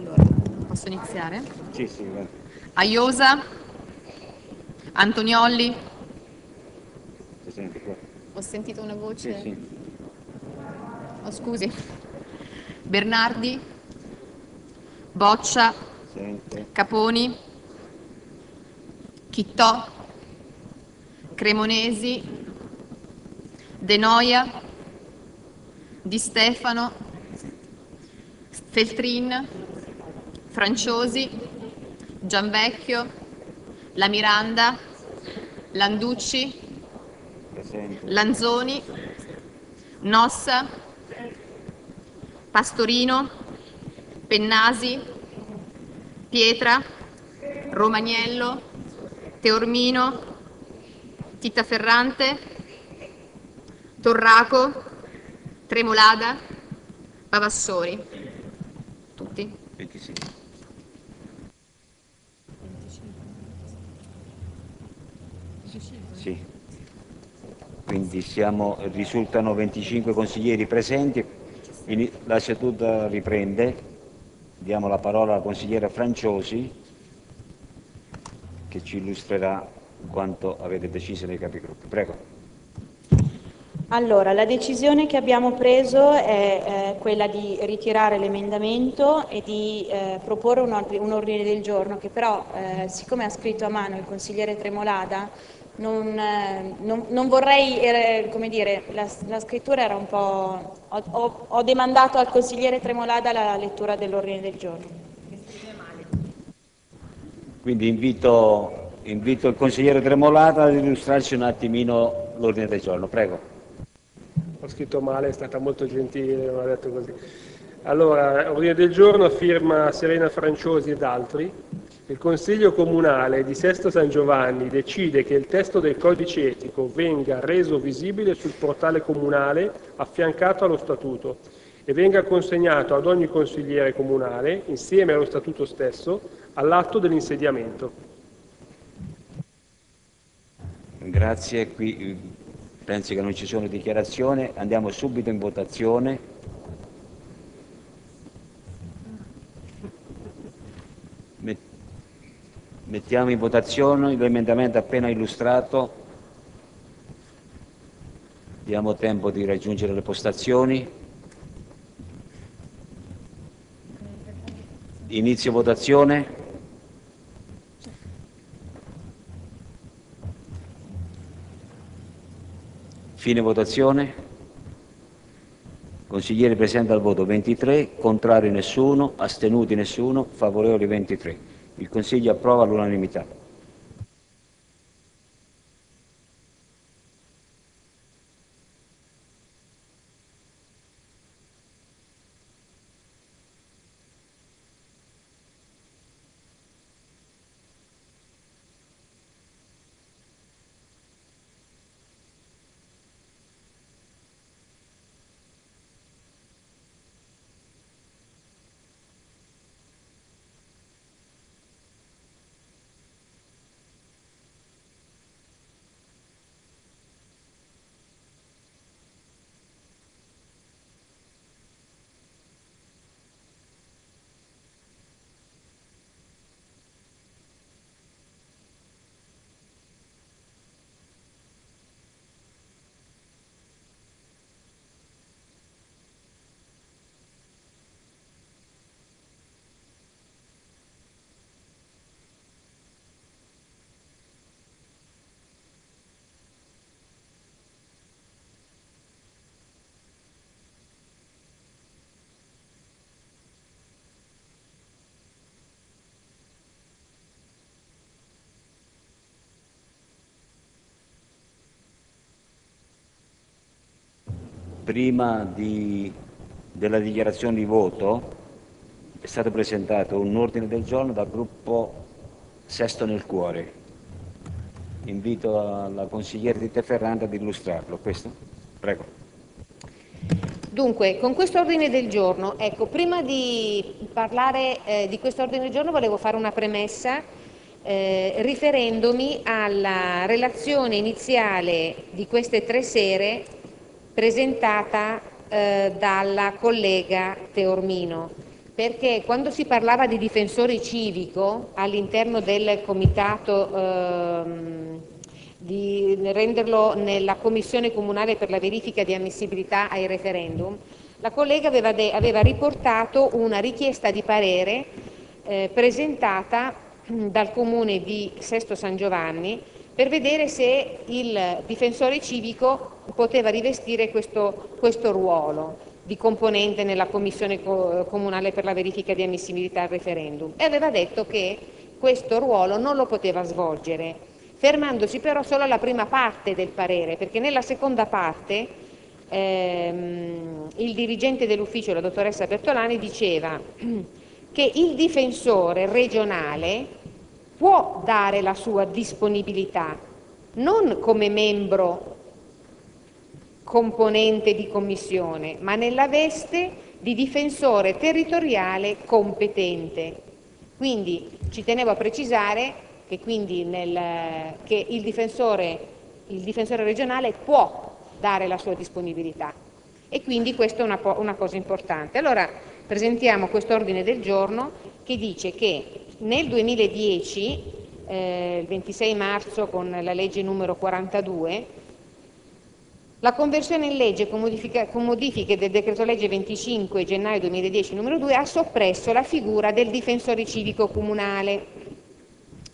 Allora, posso iniziare? Sì, sì, va. Aiosa, Antoniolli, si sente qua. ho sentito una voce. Sì, sì. Oh, scusi. Bernardi, Boccia, Sente. Caponi, Chittò, Cremonesi, De Noia, Di Stefano, Feltrin, Franciosi, Gianvecchio, La Miranda, Landucci. Lanzoni, Nossa, Pastorino, Pennasi, Pietra, Romagnello, Teormino, Titta Ferrante, Torraco, Tremolada, Pavassori. Tutti? 26. Sì. Quindi siamo, risultano 25 consiglieri presenti. La seduta riprende. Diamo la parola alla consigliera Franciosi che ci illustrerà quanto avete deciso nei capigruppi. Prego. Allora, la decisione che abbiamo preso è eh, quella di ritirare l'emendamento e di eh, proporre un ordine del giorno che però, eh, siccome ha scritto a mano il consigliere Tremolada, non, eh, non- non vorrei, eh, come dire, la, la scrittura era un po'... Ho, ho- ho demandato al consigliere Tremolada la lettura dell'ordine del giorno. Quindi invito, invito il consigliere Tremolata ad illustrarci un attimino l'ordine del giorno. Prego. Ho scritto male, è stata molto gentile, non ha detto così. Allora, ordine del giorno, firma Serena Franciosi ed altri. Il Consiglio Comunale di Sesto San Giovanni decide che il testo del codice etico venga reso visibile sul portale comunale affiancato allo statuto e venga consegnato ad ogni consigliere comunale, insieme allo statuto stesso, all'atto dell'insediamento. Grazie, qui eh, penso che non ci sono dichiarazioni, andiamo subito in votazione. Mettiamo in votazione l'emendamento appena illustrato. Diamo tempo di raggiungere le postazioni. Inizio votazione. Fine votazione. Consiglieri presenti al voto 23, contrari nessuno, astenuti nessuno, favorevoli 23. Il Consiglio approva all'unanimità. Prima di- della dichiarazione di voto è stato presentato un ordine del giorno dal gruppo Sesto nel Cuore. Invito la consigliere Titta Ferrante ad illustrarlo. Questo? Prego. Dunque, con questo ordine del giorno, ecco, prima di parlare eh, di questo ordine del giorno volevo fare una premessa eh, riferendomi alla relazione iniziale di queste tre sere presentata eh, dalla collega Teormino. perché quando si parlava di difensore civico all'interno del comitato ehm, di renderlo nella commissione comunale per la verifica di ammissibilità ai referendum, la collega aveva, de, aveva riportato una richiesta di parere eh, presentata dal comune di Sesto San Giovanni per vedere se il difensore civico poteva rivestire questo, questo ruolo di componente nella commissione comunale per la verifica di ammissibilità al referendum. E aveva detto che questo ruolo non lo poteva svolgere, fermandosi però solo alla prima parte del parere, perché nella seconda parte ehm, il dirigente dell'ufficio, la dottoressa Bertolani, diceva che il difensore regionale può dare la sua disponibilità, non come membro componente di commissione, ma nella veste di difensore territoriale competente. Quindi ci tenevo a precisare che, nel, che il, difensore, il, difensore, regionale può dare la sua disponibilità e quindi questa è una, una cosa importante. Allora presentiamo questo ordine del giorno che dice che nel 2010, eh, il 26 marzo con la legge numero 42, la conversione in legge con, modifica, con modifiche del decreto legge 25 gennaio 2010 numero 2 ha soppresso la figura del difensore civico comunale,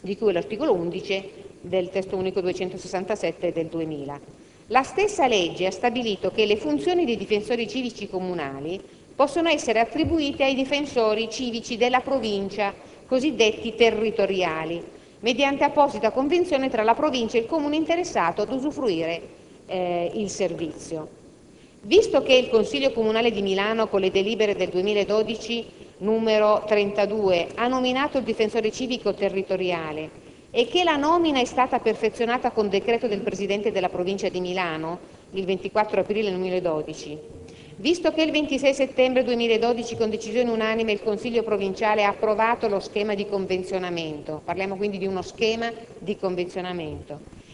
di cui l'articolo 11 del testo unico 267 del 2000. La stessa legge ha stabilito che le funzioni dei difensori civici comunali possono essere attribuite ai difensori civici della provincia, cosiddetti territoriali, mediante apposita convenzione tra la provincia e il comune interessato ad usufruire eh, il servizio. Visto che il Consiglio Comunale di Milano con le delibere del 2012 numero 32 ha nominato il difensore civico territoriale e che la nomina è stata perfezionata con decreto del Presidente della Provincia di Milano il 24 aprile 2012, visto che il 26 settembre 2012 con decisione unanime il Consiglio provinciale ha approvato lo schema di convenzionamento, parliamo quindi di uno schema di convenzionamento,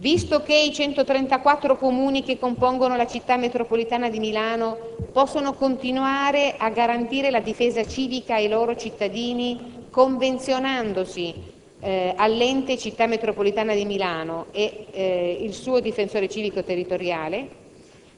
Visto che i 134 comuni che compongono la città metropolitana di Milano possono continuare a garantire la difesa civica ai loro cittadini convenzionandosi eh, all'ente città metropolitana di Milano e eh, il suo difensore civico territoriale,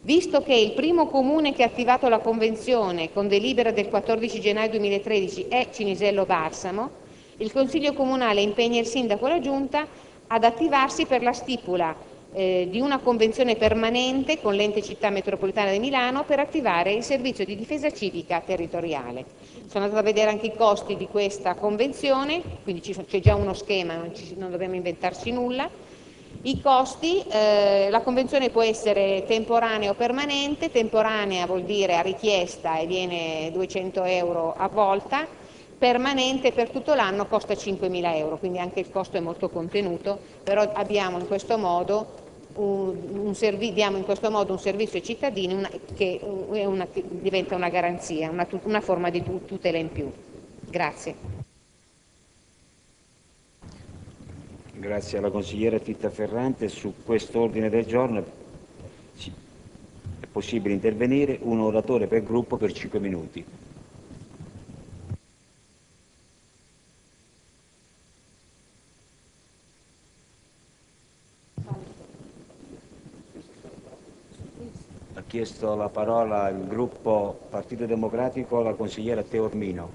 visto che il primo comune che ha attivato la convenzione con delibera del 14 gennaio 2013 è Cinisello Barsamo, il Consiglio Comunale impegna il Sindaco e la Giunta ad attivarsi per la stipula eh, di una convenzione permanente con l'ente città metropolitana di Milano per attivare il servizio di difesa civica territoriale. Sono andata a vedere anche i costi di questa convenzione, quindi c'è già uno schema, non, ci, non, dobbiamo inventarci nulla. I costi, eh, la convenzione può essere temporanea o permanente, temporanea vuol dire a richiesta e viene 200 euro a volta, permanente per tutto l'anno costa 5.000 euro, quindi anche il costo è molto contenuto, però abbiamo in questo modo un, un servi, diamo in questo modo un servizio ai cittadini una, che una, diventa una garanzia, una, una forma di tutela in più. Grazie. Grazie alla consigliera Titta Ferrante. Su questo ordine del giorno è possibile intervenire un oratore per gruppo per 5 minuti. chiesto la parola il gruppo Partito Democratico alla consigliera Teormino.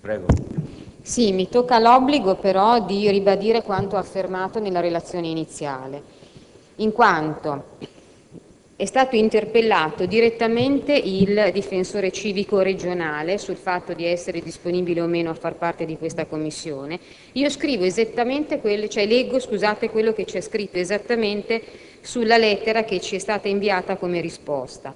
Prego. Sì, mi tocca l'obbligo però di ribadire quanto affermato nella relazione iniziale, in quanto è stato interpellato direttamente il difensore civico regionale sul fatto di essere disponibile o meno a far parte di questa commissione. Io scrivo esattamente quello, cioè leggo, scusate, quello che c'è scritto esattamente sulla lettera che ci è stata inviata come risposta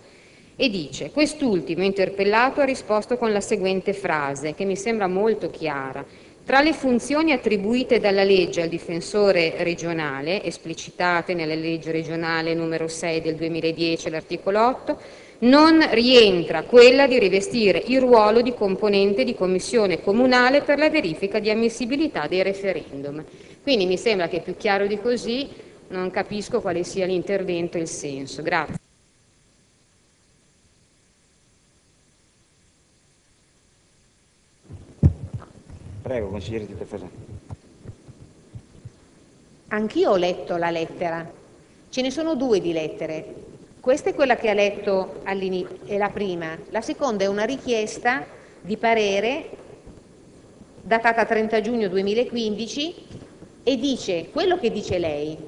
e dice quest'ultimo interpellato ha risposto con la seguente frase che mi sembra molto chiara tra le funzioni attribuite dalla legge al difensore regionale, esplicitate nella legge regionale numero 6 del 2010, l'articolo 8, non rientra quella di rivestire il ruolo di componente di commissione comunale per la verifica di ammissibilità dei referendum. Quindi mi sembra che più chiaro di così non capisco quale sia l'intervento e il senso. Grazie. Prego, consigliere Tito Ferrante. Anch'io ho letto la lettera, ce ne sono due di lettere. Questa è quella che ha letto all'inizio, è la prima. La seconda è una richiesta di parere datata 30 giugno 2015 e dice quello che dice lei.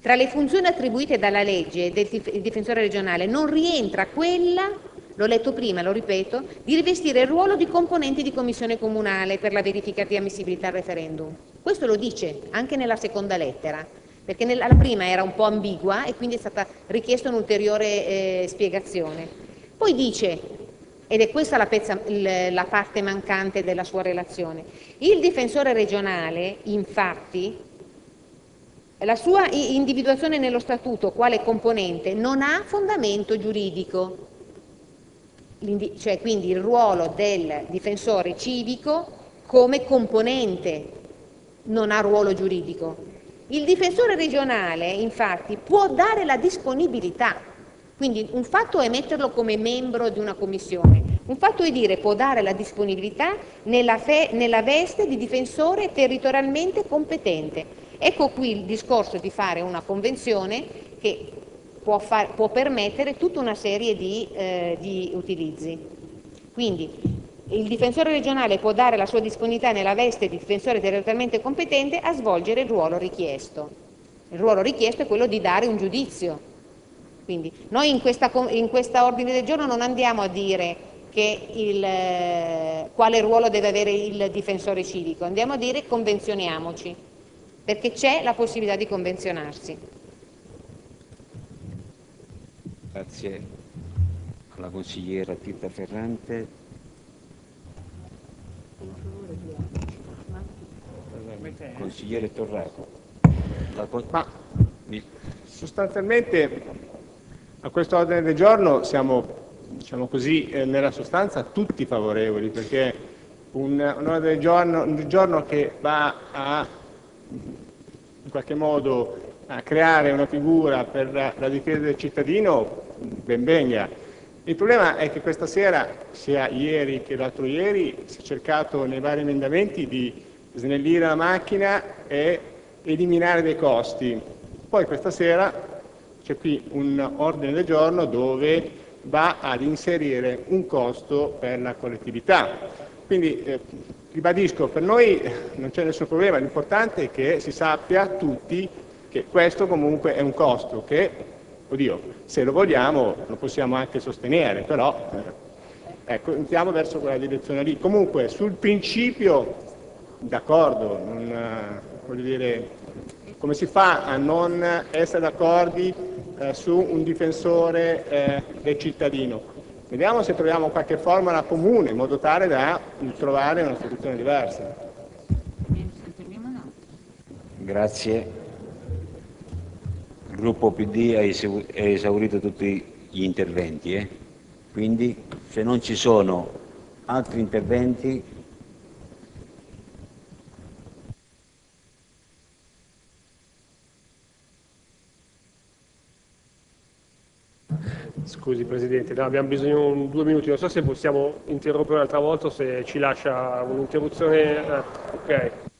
Tra le funzioni attribuite dalla legge del difensore regionale non rientra quella, l'ho letto prima, lo ripeto, di rivestire il ruolo di componente di commissione comunale per la verifica di ammissibilità al referendum. Questo lo dice anche nella seconda lettera, perché nella, la prima era un po' ambigua e quindi è stata richiesta un'ulteriore eh, spiegazione. Poi dice, ed è questa la, pezza, la parte mancante della sua relazione, il difensore regionale, infatti, la sua individuazione nello statuto quale componente non ha fondamento giuridico, cioè quindi il ruolo del difensore civico come componente non ha ruolo giuridico. Il difensore regionale, infatti, può dare la disponibilità, quindi un fatto è metterlo come membro di una commissione, un fatto è dire può dare la disponibilità nella, fe, nella veste di difensore territorialmente competente. Ecco qui il discorso di fare una convenzione che può, far, può permettere tutta una serie di, eh, di utilizzi. Quindi il difensore regionale può dare la sua disponibilità nella veste di difensore territorialmente competente a svolgere il ruolo richiesto. Il ruolo richiesto è quello di dare un giudizio. Quindi noi in questa, in questa ordine del giorno non andiamo a dire il, eh, quale ruolo deve avere il difensore civico, andiamo a dire convenzioniamoci, perché c'è la possibilità di convenzionarsi. Grazie alla consigliera Titta Ferrante. Consigliere Torraco. Con... Ma, sostanzialmente a questo ordine del giorno siamo diciamo così, eh, nella sostanza tutti favorevoli perché un, un ordine del giorno, un giorno che va a in qualche modo a creare una figura per la difesa del cittadino, ben venga. Il problema è che questa sera, sia ieri che l'altro ieri, si è cercato nei vari emendamenti di snellire la macchina e eliminare dei costi. Poi questa sera c'è qui un ordine del giorno dove va ad inserire un costo per la collettività. Quindi eh, ribadisco, per noi non c'è nessun problema, l'importante è che si sappia tutti che questo comunque è un costo che, oddio, se lo vogliamo lo possiamo anche sostenere, però eh, ecco, andiamo verso quella direzione lì. Comunque sul principio d'accordo, voglio dire, come si fa a non essere d'accordo eh, su un difensore eh, del cittadino? Vediamo se troviamo qualche formula comune in modo tale da trovare una soluzione diversa. Grazie. Gruppo PD ha esaurito tutti gli interventi, eh? quindi se non ci sono altri interventi Scusi Presidente, no, abbiamo bisogno di due minuti, non so se possiamo interrompere un'altra volta o se ci lascia un'interruzione. Eh, ok.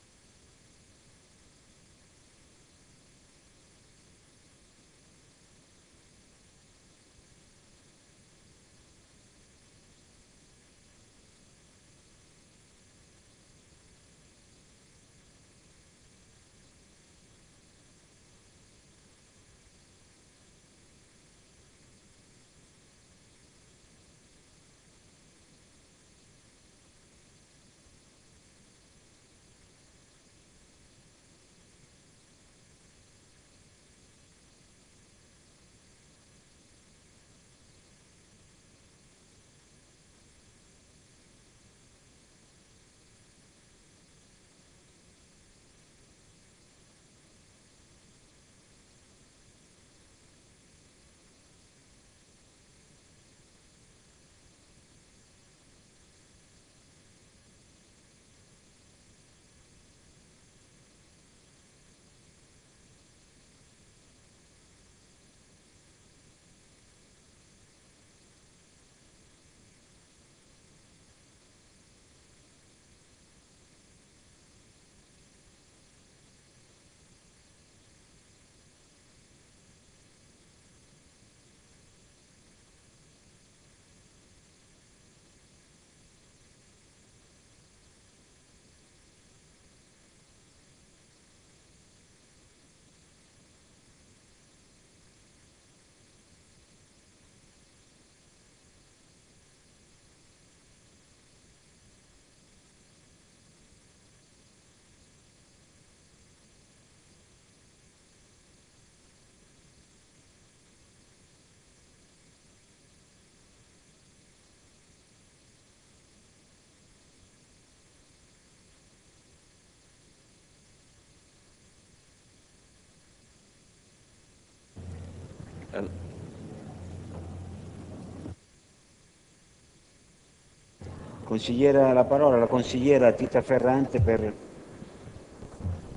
Consigliera la parola la consigliera Tita Ferrante per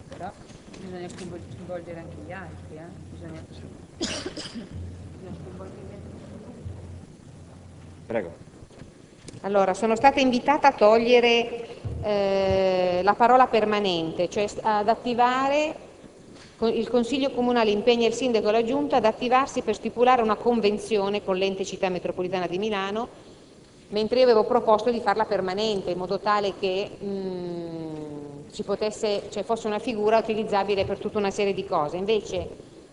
Però bisogna coinvolgere anche gli altri, eh? bisogna... Prego. Allora, sono stata invitata a togliere eh, la parola permanente, cioè ad attivare il Consiglio Comunale impegna il Sindaco e la Giunta ad attivarsi per stipulare una convenzione con l'ente città metropolitana di Milano mentre io avevo proposto di farla permanente in modo tale che mh, mm, ci potesse, cioè fosse una figura utilizzabile per tutta una serie di cose. Invece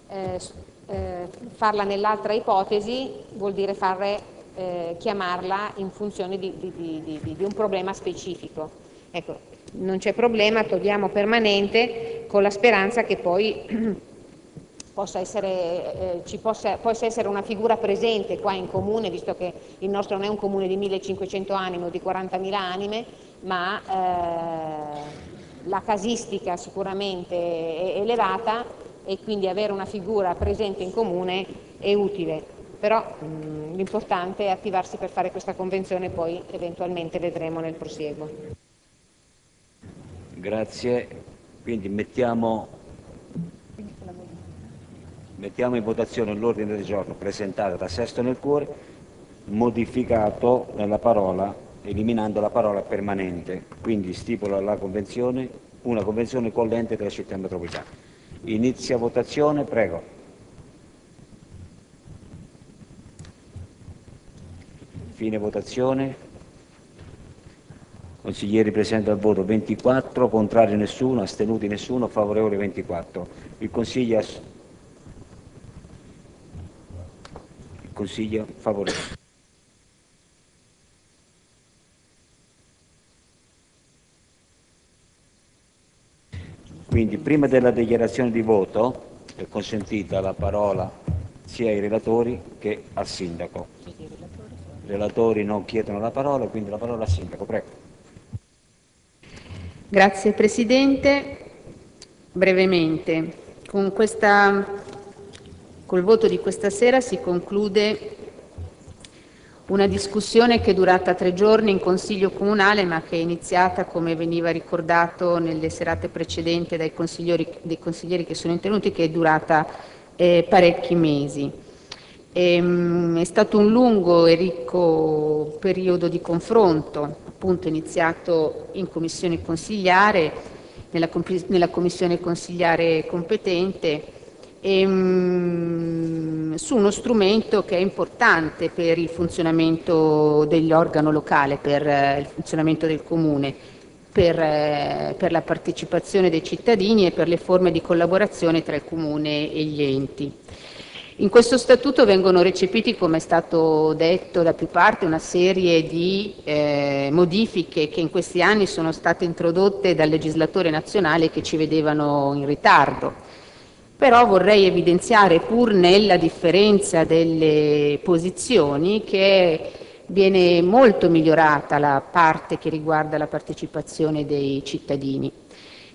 eh, eh, farla nell'altra ipotesi vuol dire fare, eh, chiamarla in funzione di, di, di, di un problema specifico. Ecco, non c'è problema, togliamo permanente con la speranza che poi possa essere, eh, ci possa, possa, essere una figura presente qua in comune, visto che il nostro non è un comune di 1500 anime o di 40.000 anime, ma eh, la casistica sicuramente è elevata e quindi avere una figura presente in comune è utile. Però l'importante è attivarsi per fare questa convenzione poi eventualmente vedremo nel prosieguo. Grazie, quindi mettiamo Mettiamo in votazione l'ordine del giorno presentato da Sesto nel Cuore, modificato nella parola, eliminando la parola permanente. Quindi stipula la convenzione, una convenzione con l'ente della città metropolitana. Inizia votazione, prego. Fine votazione. Consiglieri presenti al voto 24, contrari nessuno, astenuti nessuno, favorevoli 24. Il Consiglio Consiglio favorevole. Quindi prima della dichiarazione di voto è consentita la parola sia ai relatori che al sindaco. I relatori non chiedono la parola, quindi la parola al sindaco, prego. Grazie Presidente. Brevemente, con questa Col voto di questa sera si conclude una discussione che è durata tre giorni in Consiglio Comunale, ma che è iniziata, come veniva ricordato nelle serate precedenti dai consiglieri, dai consiglieri che sono intervenuti, che è durata eh, parecchi mesi. E, ehm, è stato un lungo e ricco periodo di confronto, appunto iniziato in commissione consigliare, nella, nella commissione consigliare competente, ehm, su uno strumento che è importante per il funzionamento dell'organo locale, per eh, il funzionamento del comune, per, eh, per, la partecipazione dei cittadini e per le forme di collaborazione tra il comune e gli enti. In questo statuto vengono recepiti, come è stato detto da più parti, una serie di eh, modifiche che in questi anni sono state introdotte dal legislatore nazionale che ci vedevano in ritardo. Però vorrei evidenziare, pur nella differenza delle posizioni, che viene molto migliorata la parte che riguarda la partecipazione dei cittadini.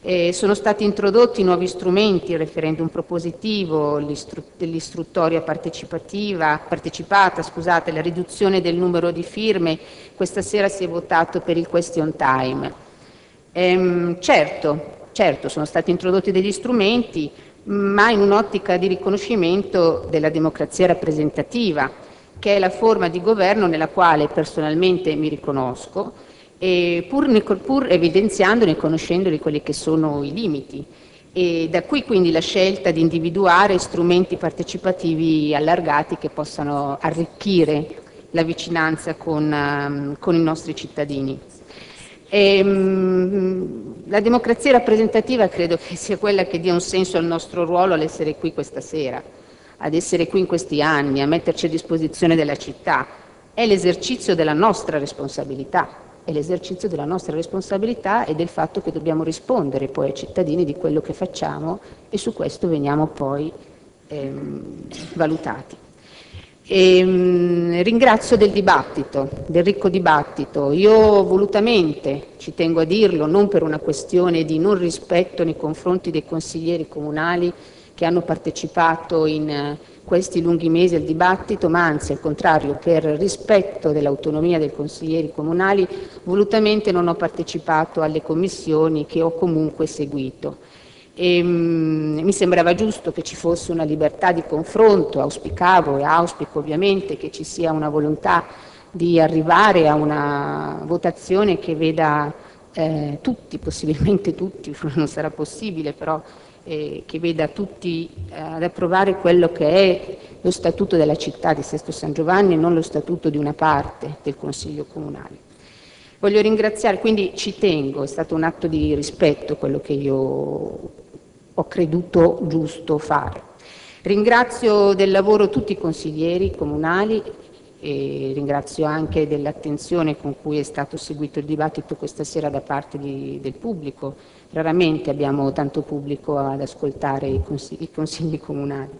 Eh, sono stati introdotti nuovi strumenti, il referendum propositivo, l'istruttoria partecipata, scusate, la riduzione del numero di firme, questa sera si è votato per il question time. Ehm, certo, certo, sono stati introdotti degli strumenti, ma in un'ottica di riconoscimento della democrazia rappresentativa, che è la forma di governo nella quale personalmente mi riconosco, pur, pur evidenziandone e conoscendone quelli che sono i limiti. E da qui quindi la scelta di individuare strumenti partecipativi allargati che possano arricchire la vicinanza con, um, con i nostri cittadini. E, ehm, la democrazia rappresentativa credo che sia quella che dia un senso al nostro ruolo all'essere qui questa sera, ad essere qui in questi anni, a metterci a disposizione della città. È l'esercizio della nostra responsabilità, è l'esercizio della nostra responsabilità e del fatto che dobbiamo rispondere poi ai cittadini di quello che facciamo e su questo veniamo poi ehm, valutati. E, mh, ringrazio del dibattito, del ricco dibattito. Io volutamente, ci tengo a dirlo, non per una questione di non rispetto nei confronti dei consiglieri comunali che hanno partecipato in questi lunghi mesi al dibattito, ma anzi al contrario, per rispetto dell'autonomia dei consiglieri comunali, volutamente non ho partecipato alle commissioni che ho comunque seguito. E, mh, mi sembrava giusto che ci fosse una libertà di confronto, auspicavo e auspico ovviamente che ci sia una volontà di arrivare a una votazione che veda eh, tutti, possibilmente tutti, non sarà possibile, però eh, che veda tutti eh, ad approvare quello che è lo statuto della città di Sesto San Giovanni e non lo statuto di una parte del Consiglio Comunale. Voglio ringraziare, quindi ci tengo, è stato un atto di rispetto quello che io ho creduto giusto fare. Ringrazio del lavoro tutti i consiglieri comunali e ringrazio anche dell'attenzione con cui è stato seguito il dibattito questa sera da parte di, del pubblico. Raramente abbiamo tanto pubblico ad ascoltare i consigli, i consigli comunali.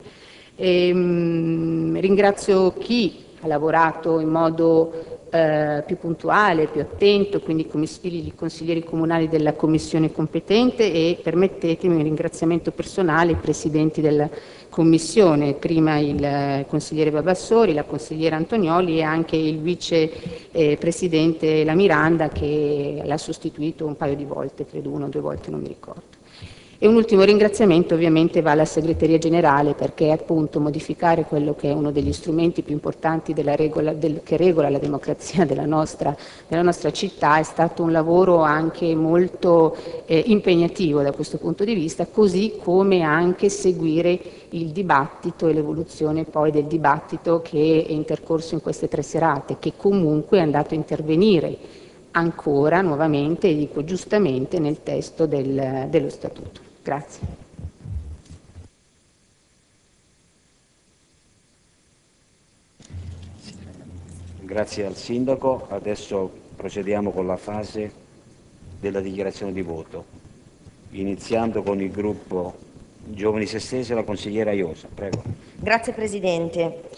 E, ehm, mh, ringrazio chi ha lavorato in modo eh, più puntuale, più attento, quindi i consiglieri comunali della commissione competente e permettetemi un ringraziamento personale ai presidenti della commissione, prima il eh, consigliere Babassori, la consigliera Antonioli e anche il vicepresidente eh, La Miranda che l'ha sostituito un paio di volte, credo una o due volte, non mi ricordo. E un ultimo ringraziamento ovviamente va alla segreteria generale perché appunto modificare quello che è uno degli strumenti più importanti regola, del, che regola la democrazia della nostra, della nostra, città è stato un lavoro anche molto eh, impegnativo da questo punto di vista, così come anche seguire il dibattito e l'evoluzione poi del dibattito che è intercorso in queste tre serate, che comunque è andato a intervenire ancora nuovamente, dico giustamente, nel testo del, dello Statuto. Grazie. Grazie al Sindaco. Adesso procediamo con la fase della dichiarazione di voto, iniziando con il gruppo Giovani Sestesi e la consigliera Iosa. Prego. Grazie Presidente.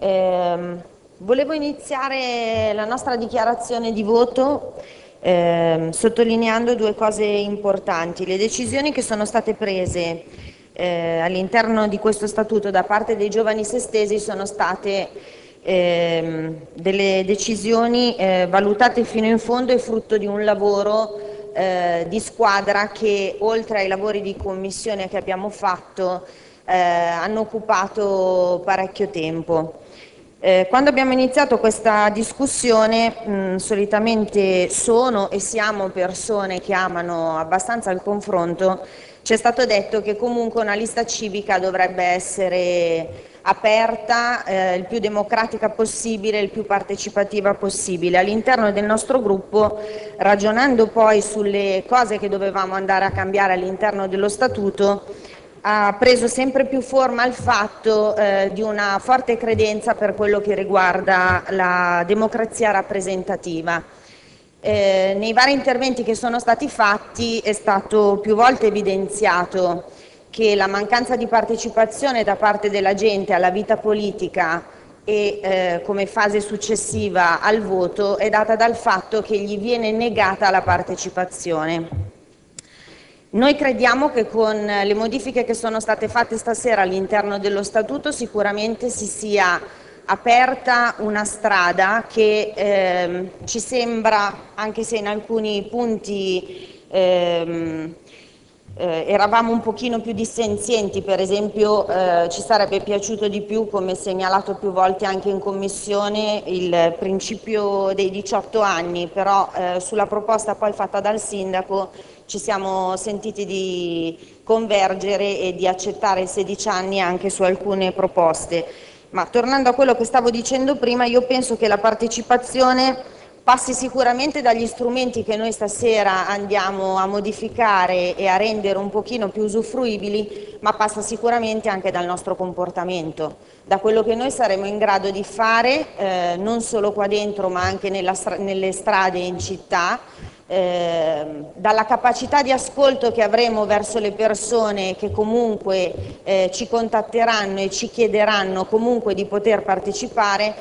Eh, volevo iniziare la nostra dichiarazione di voto eh, sottolineando due cose importanti. Le decisioni che sono state prese eh, all'interno di questo statuto da parte dei giovani sestesi sono state eh, delle decisioni eh, valutate fino in fondo e frutto di un lavoro eh, di squadra che oltre ai lavori di commissione che abbiamo fatto eh, hanno occupato parecchio tempo. Eh, quando abbiamo iniziato questa discussione, mh, solitamente sono e siamo persone che amano abbastanza il confronto, ci è stato detto che comunque una lista civica dovrebbe essere aperta, eh, il più democratica possibile, il più partecipativa possibile. All'interno del nostro gruppo, ragionando poi sulle cose che dovevamo andare a cambiare all'interno dello statuto, ha preso sempre più forma il fatto eh, di una forte credenza per quello che riguarda la democrazia rappresentativa. Eh, nei vari interventi che sono stati fatti è stato più volte evidenziato che la mancanza di partecipazione da parte della gente alla vita politica e eh, come fase successiva al voto è data dal fatto che gli viene negata la partecipazione. Noi crediamo che con le modifiche che sono state fatte stasera all'interno dello Statuto sicuramente si sia aperta una strada che eh, ci sembra, anche se in alcuni punti eh, eh, eravamo un pochino più dissenzienti, per esempio eh, ci sarebbe piaciuto di più, come segnalato più volte anche in Commissione, il principio dei 18 anni, però eh, sulla proposta poi fatta dal Sindaco ci siamo sentiti di convergere e di accettare i 16 anni anche su alcune proposte. Ma tornando a quello che stavo dicendo prima, io penso che la partecipazione passi sicuramente dagli strumenti che noi stasera andiamo a modificare e a rendere un pochino più usufruibili, ma passa sicuramente anche dal nostro comportamento, da quello che noi saremo in grado di fare, eh, non solo qua dentro ma anche stra nelle strade in città, eh, dalla capacità di ascolto che avremo verso le persone che comunque eh, ci contatteranno e ci chiederanno comunque di poter partecipare,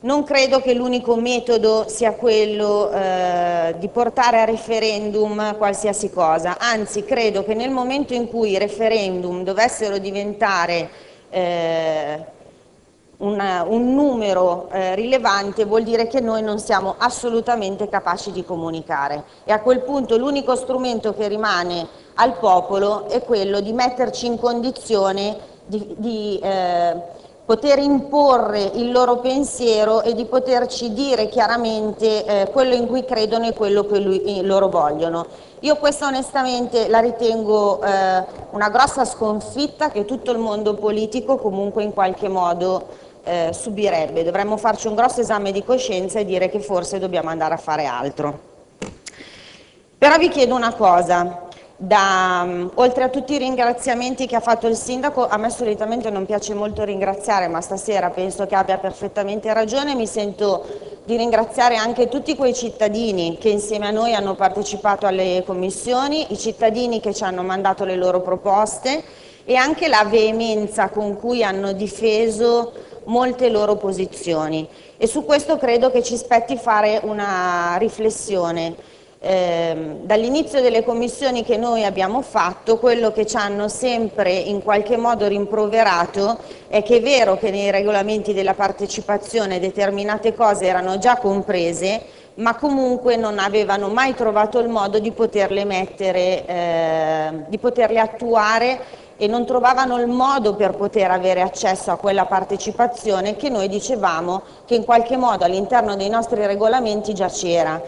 non credo che l'unico metodo sia quello eh, di portare a referendum qualsiasi cosa, anzi credo che nel momento in cui i referendum dovessero diventare eh, una, un numero eh, rilevante vuol dire che noi non siamo assolutamente capaci di comunicare e a quel punto l'unico strumento che rimane al popolo è quello di metterci in condizione di, di eh, poter imporre il loro pensiero e di poterci dire chiaramente eh, quello in cui credono e quello che lui, loro vogliono. Io questa onestamente la ritengo eh, una grossa sconfitta che tutto il mondo politico comunque in qualche modo eh, subirebbe. Dovremmo farci un grosso esame di coscienza e dire che forse dobbiamo andare a fare altro. Però vi chiedo una cosa, da, um, oltre a tutti i ringraziamenti che ha fatto il sindaco, a me solitamente non piace molto ringraziare, ma stasera penso che abbia perfettamente ragione, mi sento di ringraziare anche tutti quei cittadini che insieme a noi hanno partecipato alle commissioni, i cittadini che ci hanno mandato le loro proposte e anche la veemenza con cui hanno difeso molte loro posizioni. E su questo credo che ci spetti fare una riflessione. Eh, dall'inizio delle commissioni che noi abbiamo fatto, quello che ci hanno sempre in qualche modo rimproverato è che è vero che nei regolamenti della partecipazione determinate cose erano già comprese, ma comunque non avevano mai trovato il modo di poterle mettere, eh, di poterle attuare e non trovavano il modo per poter avere accesso a quella partecipazione che noi dicevamo che in qualche modo all'interno dei nostri regolamenti già c'era.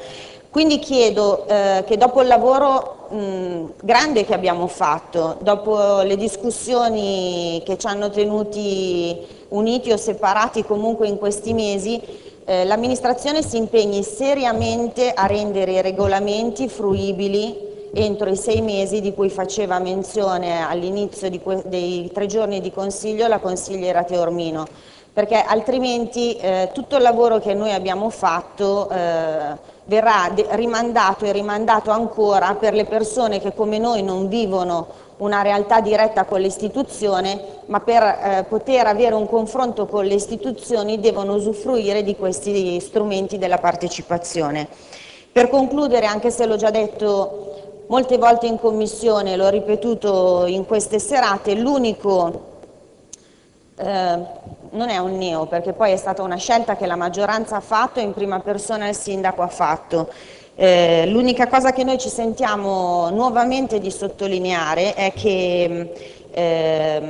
Quindi chiedo eh, che dopo il lavoro mh, grande che abbiamo fatto, dopo le discussioni che ci hanno tenuti uniti o separati comunque in questi mesi, eh, l'amministrazione si impegni seriamente a rendere i regolamenti fruibili entro i sei mesi di cui faceva menzione all'inizio dei tre giorni di consiglio la consigliera Teormino, perché altrimenti eh, tutto il lavoro che noi abbiamo fatto eh, verrà rimandato e rimandato ancora per le persone che come noi non vivono una realtà diretta con l'istituzione, ma per eh, poter avere un confronto con le istituzioni devono usufruire di questi strumenti della partecipazione. Per concludere, anche se l'ho già detto molte volte in commissione, l'ho ripetuto in queste serate, l'unico eh, non è un neo perché poi è stata una scelta che la maggioranza ha fatto e in prima persona il sindaco ha fatto. Eh, l'unica cosa che noi ci sentiamo nuovamente di sottolineare è che eh,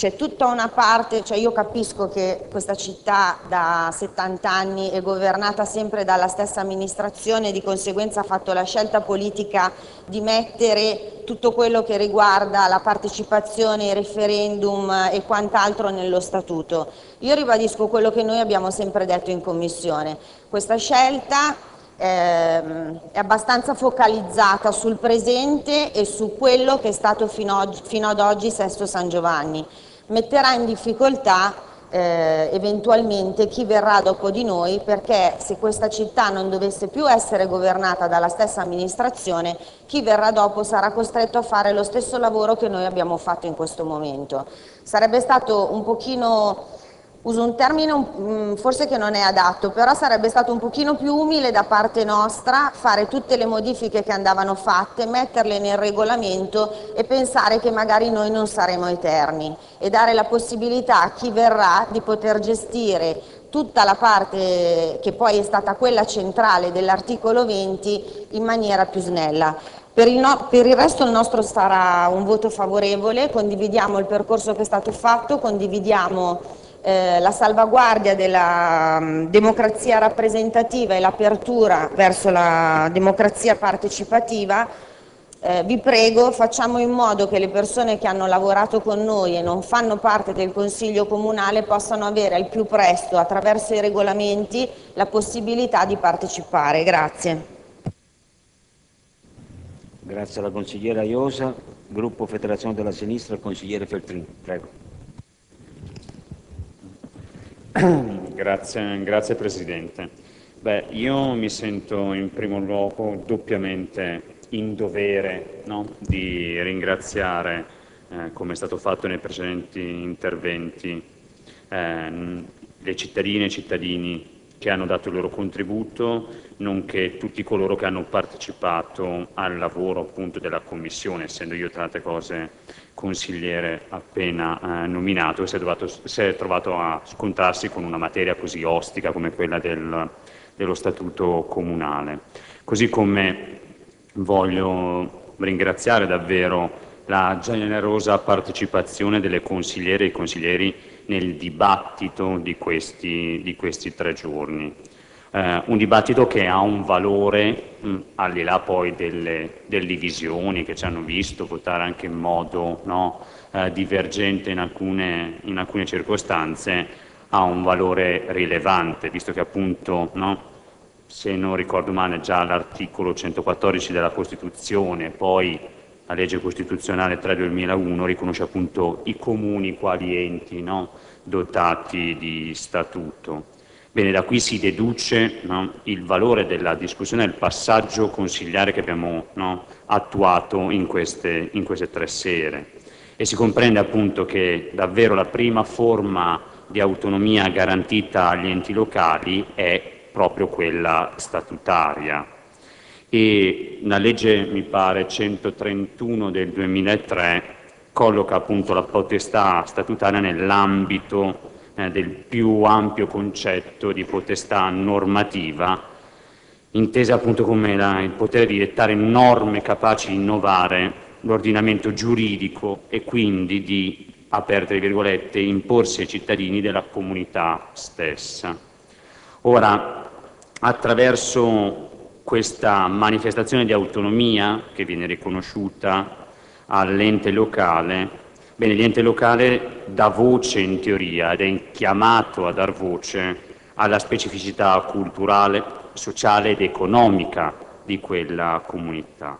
c'è tutta una parte, cioè io capisco che questa città da 70 anni è governata sempre dalla stessa amministrazione di conseguenza ha fatto la scelta politica di mettere tutto quello che riguarda la partecipazione, i referendum e quant'altro nello statuto. Io ribadisco quello che noi abbiamo sempre detto in Commissione. Questa scelta ehm, è abbastanza focalizzata sul presente e su quello che è stato fino ad oggi Sesto San Giovanni metterà in difficoltà eh, eventualmente chi verrà dopo di noi perché se questa città non dovesse più essere governata dalla stessa amministrazione chi verrà dopo sarà costretto a fare lo stesso lavoro che noi abbiamo fatto in questo momento. Sarebbe stato un pochino uso un termine mm, forse che non è adatto, però sarebbe stato un pochino più umile da parte nostra fare tutte le modifiche che andavano fatte, metterle nel regolamento e pensare che magari noi non saremo eterni e dare la possibilità a chi verrà di poter gestire tutta la parte che poi è stata quella centrale dell'articolo 20 in maniera più snella. Per il, no, per il, resto il nostro sarà un voto favorevole, condividiamo il percorso che è stato fatto, condividiamo eh, la salvaguardia della um, democrazia rappresentativa e l'apertura verso la democrazia partecipativa, eh, vi prego facciamo in modo che le persone che hanno lavorato con noi e non fanno parte del Consiglio Comunale possano avere al più presto attraverso i regolamenti la possibilità di partecipare. Grazie. Grazie alla consigliera Iosa, gruppo Federazione della Sinistra, consigliere Feltrin. Prego. Grazie, grazie Presidente. Beh, io mi sento in primo luogo doppiamente in dovere no? di ringraziare, eh, come è stato fatto nei precedenti interventi, eh, le cittadine e i cittadini che hanno dato il loro contributo, nonché tutti coloro che hanno partecipato al lavoro appunto della Commissione, essendo io tra le altre cose consigliere appena eh, nominato, si è, dovato, si è, trovato a scontrarsi con una materia così ostica come quella del, dello Statuto comunale. Così come voglio ringraziare davvero la generosa partecipazione delle consigliere e i consiglieri nel dibattito di questi, di questi tre giorni. Eh, un dibattito che ha un valore, mh, al di là poi delle, delle, divisioni che ci hanno visto votare anche in modo no, eh, divergente in alcune, in alcune, circostanze, ha un valore rilevante, visto che appunto, no, se non ricordo male, già l'articolo 114 della Costituzione, poi la legge costituzionale 3 2001 riconosce appunto i comuni quali enti no, dotati di statuto. Bene, da qui si deduce no, il valore della discussione del passaggio consigliare che abbiamo no, attuato in queste, in queste, tre sere e si comprende appunto che davvero la prima forma di autonomia garantita agli enti locali è proprio quella statutaria e la legge mi pare 131 del 2003 colloca appunto la potestà statutaria nell'ambito eh, del più ampio concetto di potestà normativa, intesa appunto come la, il potere di dettare norme capaci di innovare l'ordinamento giuridico e quindi di, aperte le virgolette, imporsi ai cittadini della comunità stessa. Ora, attraverso questa manifestazione di autonomia che viene riconosciuta all'ente locale, Bene, l'ente locale dà voce in teoria ed è chiamato a dar voce alla specificità culturale, sociale ed economica di quella comunità.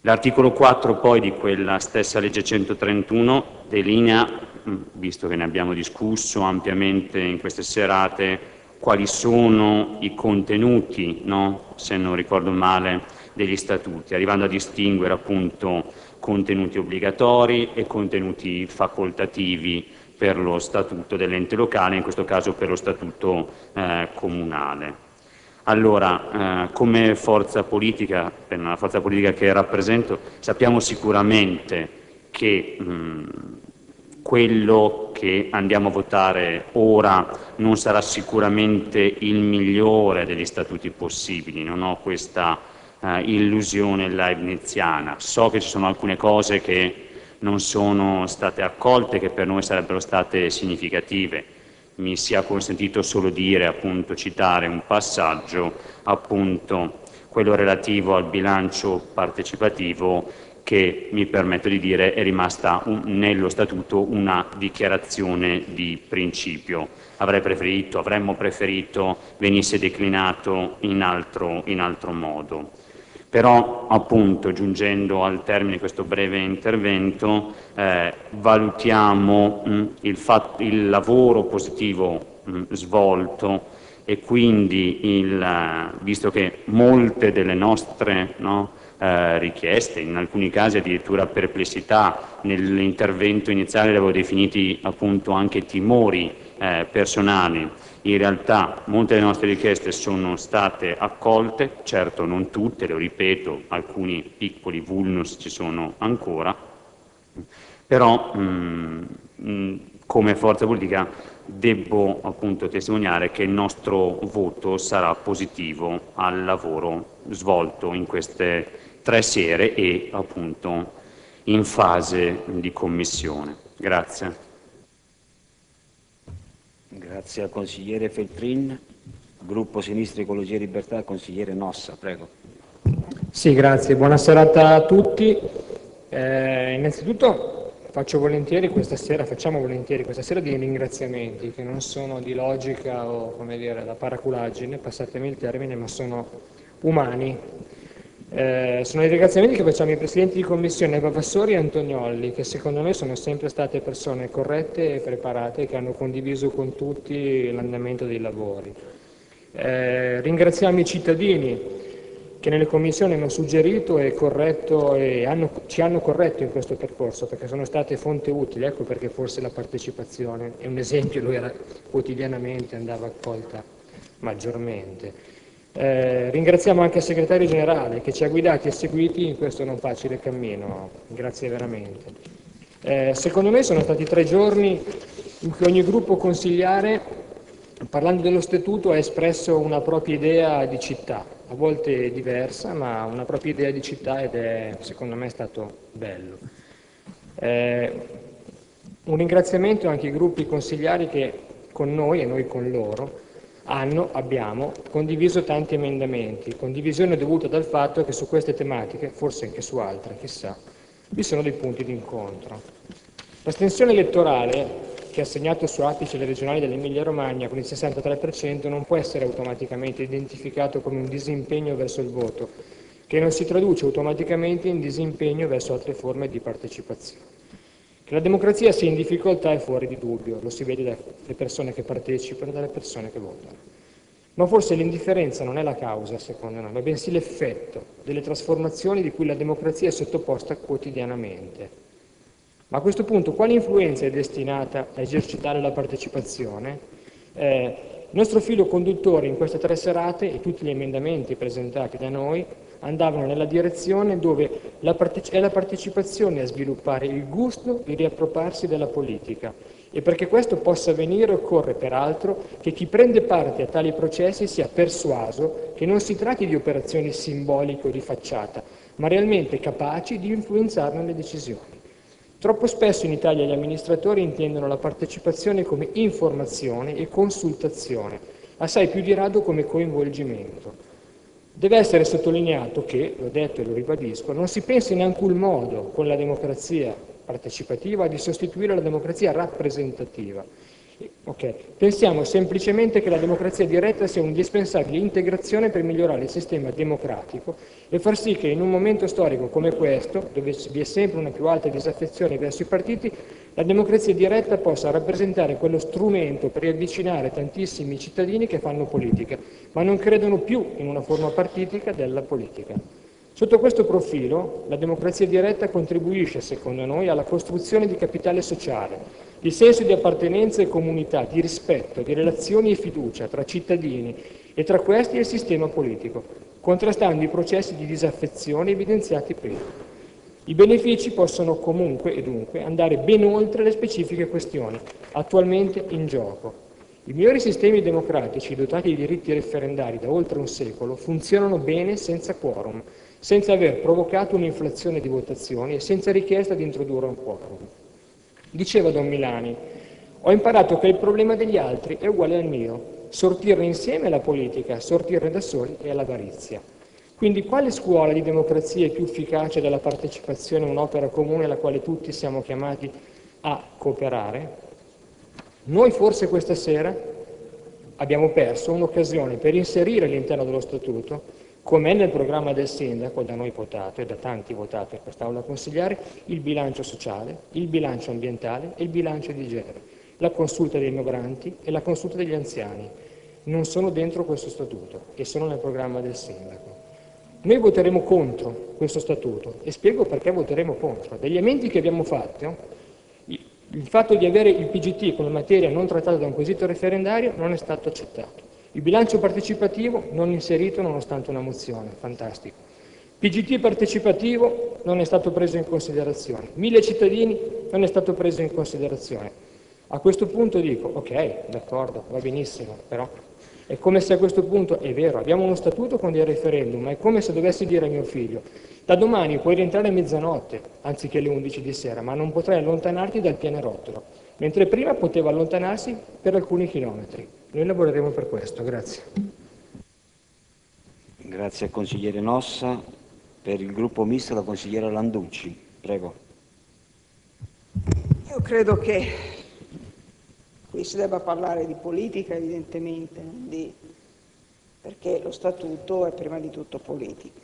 L'articolo 4 poi di quella stessa legge 131 delinea, mm, visto che ne abbiamo discusso ampiamente in queste serate, quali sono i contenuti, no? se non ricordo male, degli statuti, arrivando a distinguere appunto contenuti obbligatori e contenuti facoltativi per lo statuto dell'ente locale, in questo caso per lo statuto eh, comunale. Allora, eh, come forza politica, per la forza politica che rappresento, sappiamo sicuramente che mh, quello che andiamo a votare ora non sarà sicuramente il migliore degli statuti possibili, non ho questa eh, illusione leibniziana. So che ci sono alcune cose che non sono state accolte, che per noi sarebbero state significative. Mi sia consentito solo dire, appunto, citare un passaggio, appunto, quello relativo al bilancio partecipativo che mi permetto di dire è rimasta un, nello statuto una dichiarazione di principio. Avrei preferito, avremmo preferito venisse declinato in altro, in altro modo. Però, appunto, giungendo al termine di questo breve intervento, eh, valutiamo mh, il, fatto, il, lavoro positivo mh, svolto e quindi, il, visto che molte delle nostre no, eh, richieste, in alcuni casi addirittura perplessità, nell'intervento iniziale le avevo definiti appunto anche timori eh, personali, in realtà molte delle nostre richieste sono state accolte, certo non tutte, lo ripeto, alcuni piccoli vulnus ci sono ancora, però mh, mm, mh, mm, come forza politica devo appunto testimoniare che il nostro voto sarà positivo al lavoro svolto in queste tre sere e appunto in fase di commissione. Grazie. Grazie al consigliere Feltrin. Gruppo Sinistra Ecologia e Libertà, consigliere Nossa, prego. Sì, grazie. Buona serata a tutti. Eh, innanzitutto faccio volentieri questa sera, facciamo volentieri questa sera dei ringraziamenti che non sono di logica o come dire da paraculaggine, passatemi il termine, ma sono umani eh, sono i ringraziamenti che facciamo ai presidenti di commissione Vavassori e Antoniolli, che secondo me sono sempre state persone corrette e preparate che hanno condiviso con tutti l'andamento dei lavori. Eh, ringraziamo i cittadini che nelle commissioni hanno suggerito e, e hanno, ci hanno corretto in questo percorso perché sono state fonte utili, ecco perché forse la partecipazione è un esempio, lui era quotidianamente, andava accolta maggiormente. Eh, ringraziamo anche il segretario generale che ci ha guidati e seguiti in questo non facile cammino, grazie veramente. Eh, secondo me sono stati tre giorni in cui ogni gruppo consigliare, parlando dello statuto, ha espresso una propria idea di città, a volte diversa, ma una propria idea di città ed è secondo me stato bello. Eh, un ringraziamento anche ai gruppi consigliari che con noi e noi con loro hanno, abbiamo condiviso tanti emendamenti, condivisione dovuta dal fatto che su queste tematiche, forse anche su altre, chissà, vi sono dei punti di incontro. L'astensione elettorale che ha segnato su apice le regionali dell'Emilia Romagna con il 63% non può essere automaticamente identificato come un disimpegno verso il voto, che non si traduce automaticamente in disimpegno verso altre forme di partecipazione. Che la democrazia sia in difficoltà è fuori di dubbio, lo si vede dalle persone che partecipano e dalle persone che votano. Ma forse l'indifferenza non è la causa, secondo noi, ma bensì l'effetto delle trasformazioni di cui la democrazia è sottoposta quotidianamente. Ma a questo punto quale influenza è destinata a esercitare la partecipazione? Eh, il nostro filo conduttore in queste tre serate e tutti gli emendamenti presentati da noi andavano nella direzione dove la parteci- è la partecipazione a sviluppare il gusto di riappropriarsi della politica e perché questo possa avvenire occorre peraltro che chi prende parte a tali processi sia persuaso che non si tratti di operazioni simboliche o di facciata, ma realmente capaci di influenzarne le decisioni. Troppo spesso in Italia gli amministratori intendono la partecipazione come informazione e consultazione, assai più di rado come coinvolgimento. Deve essere sottolineato che, l'ho detto e lo ribadisco, non si pensa in alcun modo con la democrazia partecipativa di sostituire la democrazia rappresentativa. Okay. Pensiamo semplicemente che la democrazia diretta sia un'indispensabile integrazione per migliorare il sistema democratico e far sì che in un momento storico come questo, dove vi è sempre una più alta disaffezione verso i partiti, la democrazia diretta possa rappresentare quello strumento per riavvicinare tantissimi cittadini che fanno politica, ma non credono più in una forma partitica della politica. Sotto questo profilo, la democrazia diretta contribuisce, secondo noi, alla costruzione di capitale sociale, di senso di appartenenza e comunità, di rispetto, di relazioni e fiducia tra cittadini e tra questi e il sistema politico, contrastando i processi di disaffezione evidenziati prima. I benefici possono comunque e dunque andare ben oltre le specifiche questioni attualmente in gioco. I migliori sistemi democratici dotati di diritti referendari da oltre un secolo funzionano bene senza quorum, senza aver provocato un'inflazione di votazioni e senza richiesta di introdurre un quorum. Diceva Don Milani, ho imparato che il problema degli altri è uguale al mio, sortirne insieme alla politica, sortirne da soli è l'avarizia. Quindi quale scuola di democrazia è più efficace della partecipazione a un'opera comune alla quale tutti siamo chiamati a cooperare? Noi forse questa sera abbiamo perso un'occasione per inserire all'interno dello Statuto, come è nel programma del Sindaco, da noi votato e da tanti votato in quest'Aula consigliare, il bilancio sociale, il bilancio ambientale e il bilancio di genere, la consulta dei migranti e la consulta degli anziani. Non sono dentro questo Statuto e sono nel programma del Sindaco. Noi voteremo contro questo statuto e spiego perché voteremo contro. Degli elementi che abbiamo fatto, il fatto di avere il PGT come materia non trattata da un quesito referendario non è stato accettato. Il bilancio partecipativo non inserito nonostante una mozione, fantastico. PGT partecipativo non è stato preso in considerazione. Mille cittadini non è stato preso in considerazione. A questo punto dico, ok, d'accordo, va benissimo, però è come se a questo punto, è vero, abbiamo uno statuto con dei referendum, ma è come se dovessi dire a mio figlio, da domani puoi rientrare a mezzanotte, anziché alle 11 di sera, ma non potrai allontanarti dal pianerottolo, mentre prima poteva allontanarsi per alcuni chilometri. Noi lavoreremo per questo, grazie. Grazie al consigliere Nossa. Per il gruppo misto la consigliera Landucci. Prego. Io credo che Qui si debba parlare di politica evidentemente, di, perché lo statuto è prima di tutto politica.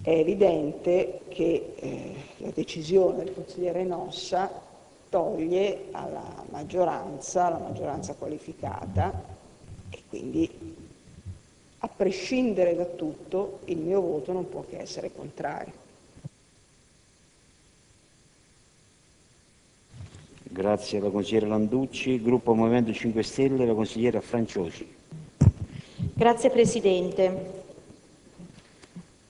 È evidente che eh, la decisione del consigliere Nossa toglie alla maggioranza, alla maggioranza qualificata e quindi a prescindere da tutto il mio voto non può che essere contrario. Grazie alla consigliera Landucci. Gruppo Movimento 5 Stelle, la consigliera Franciosi. Grazie Presidente.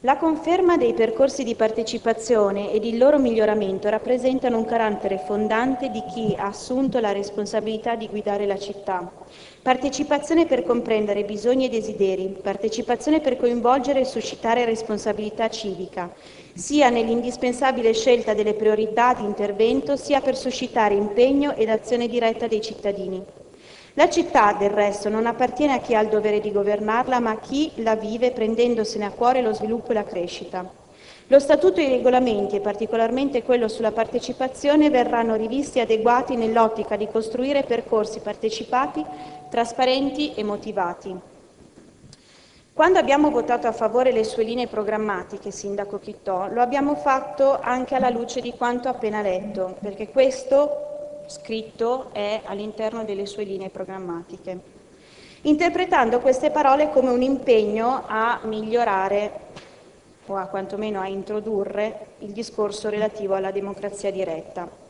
La conferma dei percorsi di partecipazione ed il loro miglioramento rappresentano un carattere fondante di chi ha assunto la responsabilità di guidare la città. Partecipazione per comprendere bisogni e desideri, partecipazione per coinvolgere e suscitare responsabilità civica, sia nell'indispensabile scelta delle priorità di intervento, sia per suscitare impegno ed azione diretta dei cittadini. La città, del resto, non appartiene a chi ha il dovere di governarla, ma a chi la vive prendendosene a cuore lo sviluppo e la crescita. Lo Statuto e i regolamenti, e particolarmente quello sulla partecipazione, verranno rivisti e adeguati nell'ottica di costruire percorsi partecipati, trasparenti e motivati. Quando abbiamo votato a favore le sue linee programmatiche, Sindaco Chittò, lo abbiamo fatto anche alla luce di quanto appena letto, perché questo scritto è all'interno delle sue linee programmatiche, interpretando queste parole come un impegno a migliorare o a quantomeno a introdurre il discorso relativo alla democrazia diretta.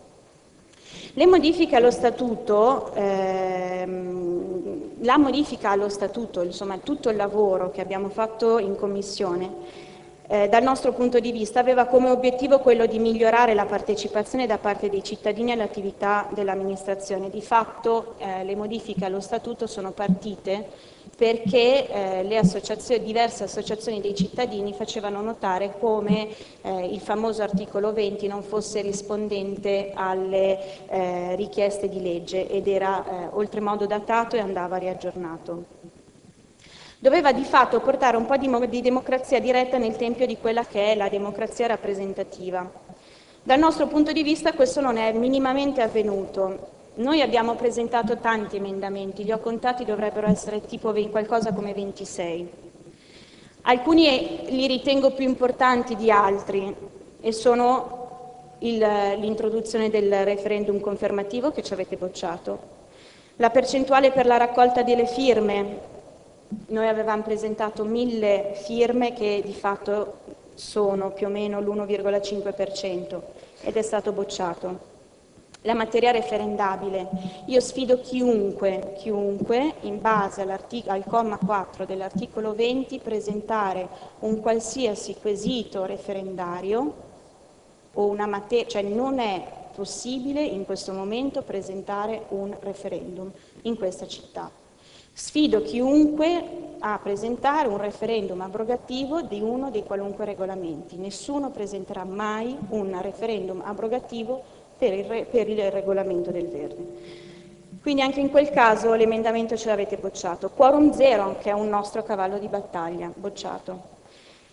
Le modifiche allo statuto, ehm, la modifica allo statuto, insomma tutto il lavoro che abbiamo fatto in commissione eh, dal nostro punto di vista aveva come obiettivo quello di migliorare la partecipazione da parte dei cittadini all'attività dell'amministrazione. Di fatto eh, le modifiche allo Statuto sono partite perché eh, le associazioni, diverse associazioni dei cittadini facevano notare come eh, il famoso articolo 20 non fosse rispondente alle eh, richieste di legge ed era eh, oltremodo datato e andava riaggiornato doveva di fatto portare un po' di, di democrazia diretta nel tempio di quella che è la democrazia rappresentativa. Dal nostro punto di vista questo non è minimamente avvenuto. Noi abbiamo presentato tanti emendamenti, li ho contati, dovrebbero essere tipo qualcosa come 26. Alcuni li ritengo più importanti di altri e sono l'introduzione del referendum confermativo che ci avete bocciato, la percentuale per la raccolta delle firme noi avevamo presentato mille firme che di fatto sono più o meno l'1,5% ed è stato bocciato. La materia referendabile, io sfido chiunque, chiunque in base al comma 4 dell'articolo 20 presentare un qualsiasi quesito referendario o una materia, cioè non è possibile in questo momento presentare un referendum in questa città. Sfido chiunque a presentare un referendum abrogativo di uno dei qualunque regolamenti. Nessuno presenterà mai un referendum abrogativo per il, per il regolamento del verde. Quindi anche in quel caso l'emendamento ce l'avete bocciato. Quorum zero, che è un nostro cavallo di battaglia, bocciato.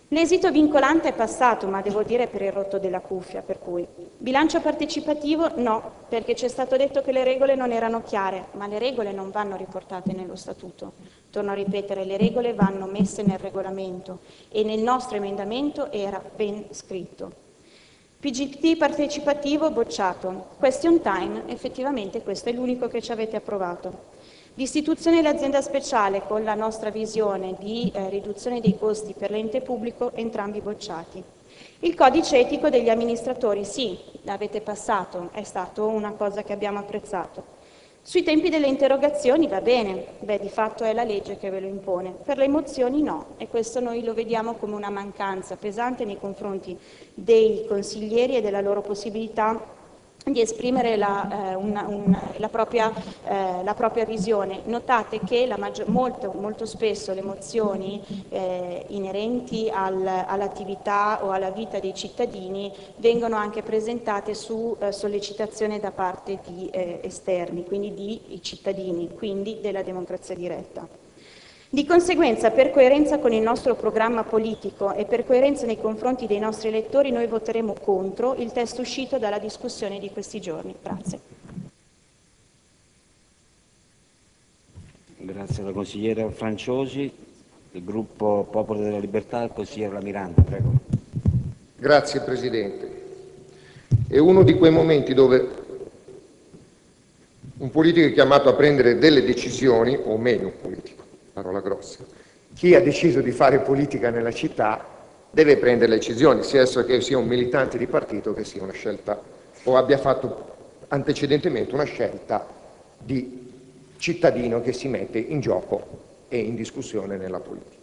L'esito vincolante è passato, ma devo dire per il rotto della cuffia, per cui bilancio partecipativo no, perché ci è stato detto che le regole non erano chiare, ma le regole non vanno riportate nello statuto. Torno a ripetere, le regole vanno messe nel regolamento e nel nostro emendamento era ben scritto. PGT partecipativo bocciato. Question time, effettivamente questo è l'unico che ci avete approvato. L'istituzione dell'azienda speciale con la nostra visione di eh, riduzione dei costi per l'ente pubblico, entrambi bocciati. Il codice etico degli amministratori, sì, l'avete passato, è stata una cosa che abbiamo apprezzato. Sui tempi delle interrogazioni va bene, beh di fatto è la legge che ve lo impone, per le mozioni no e questo noi lo vediamo come una mancanza pesante nei confronti dei consiglieri e della loro possibilità di esprimere la, eh, una, un, la, propria, eh, la, propria, visione. Notate che maggior, molto, molto, spesso le mozioni eh, inerenti al, all'attività o alla vita dei cittadini vengono anche presentate su eh, sollecitazione da parte di eh, esterni, quindi di cittadini, quindi della democrazia diretta. Di conseguenza, per coerenza con il nostro programma politico e per coerenza nei confronti dei nostri elettori, noi voteremo contro il testo uscito dalla discussione di questi giorni. Grazie. Grazie alla consigliera Franciosi. Il gruppo Popolo della Libertà, il consigliere Lamirante, prego. Grazie Presidente. È uno di quei momenti dove un politico è chiamato a prendere delle decisioni, o meno un politico, parola grossa. Chi ha deciso di fare politica nella città deve prendere le decisioni, sia esso che sia un militante di partito che sia una scelta o abbia fatto antecedentemente una scelta di cittadino che si mette in gioco e in discussione nella politica.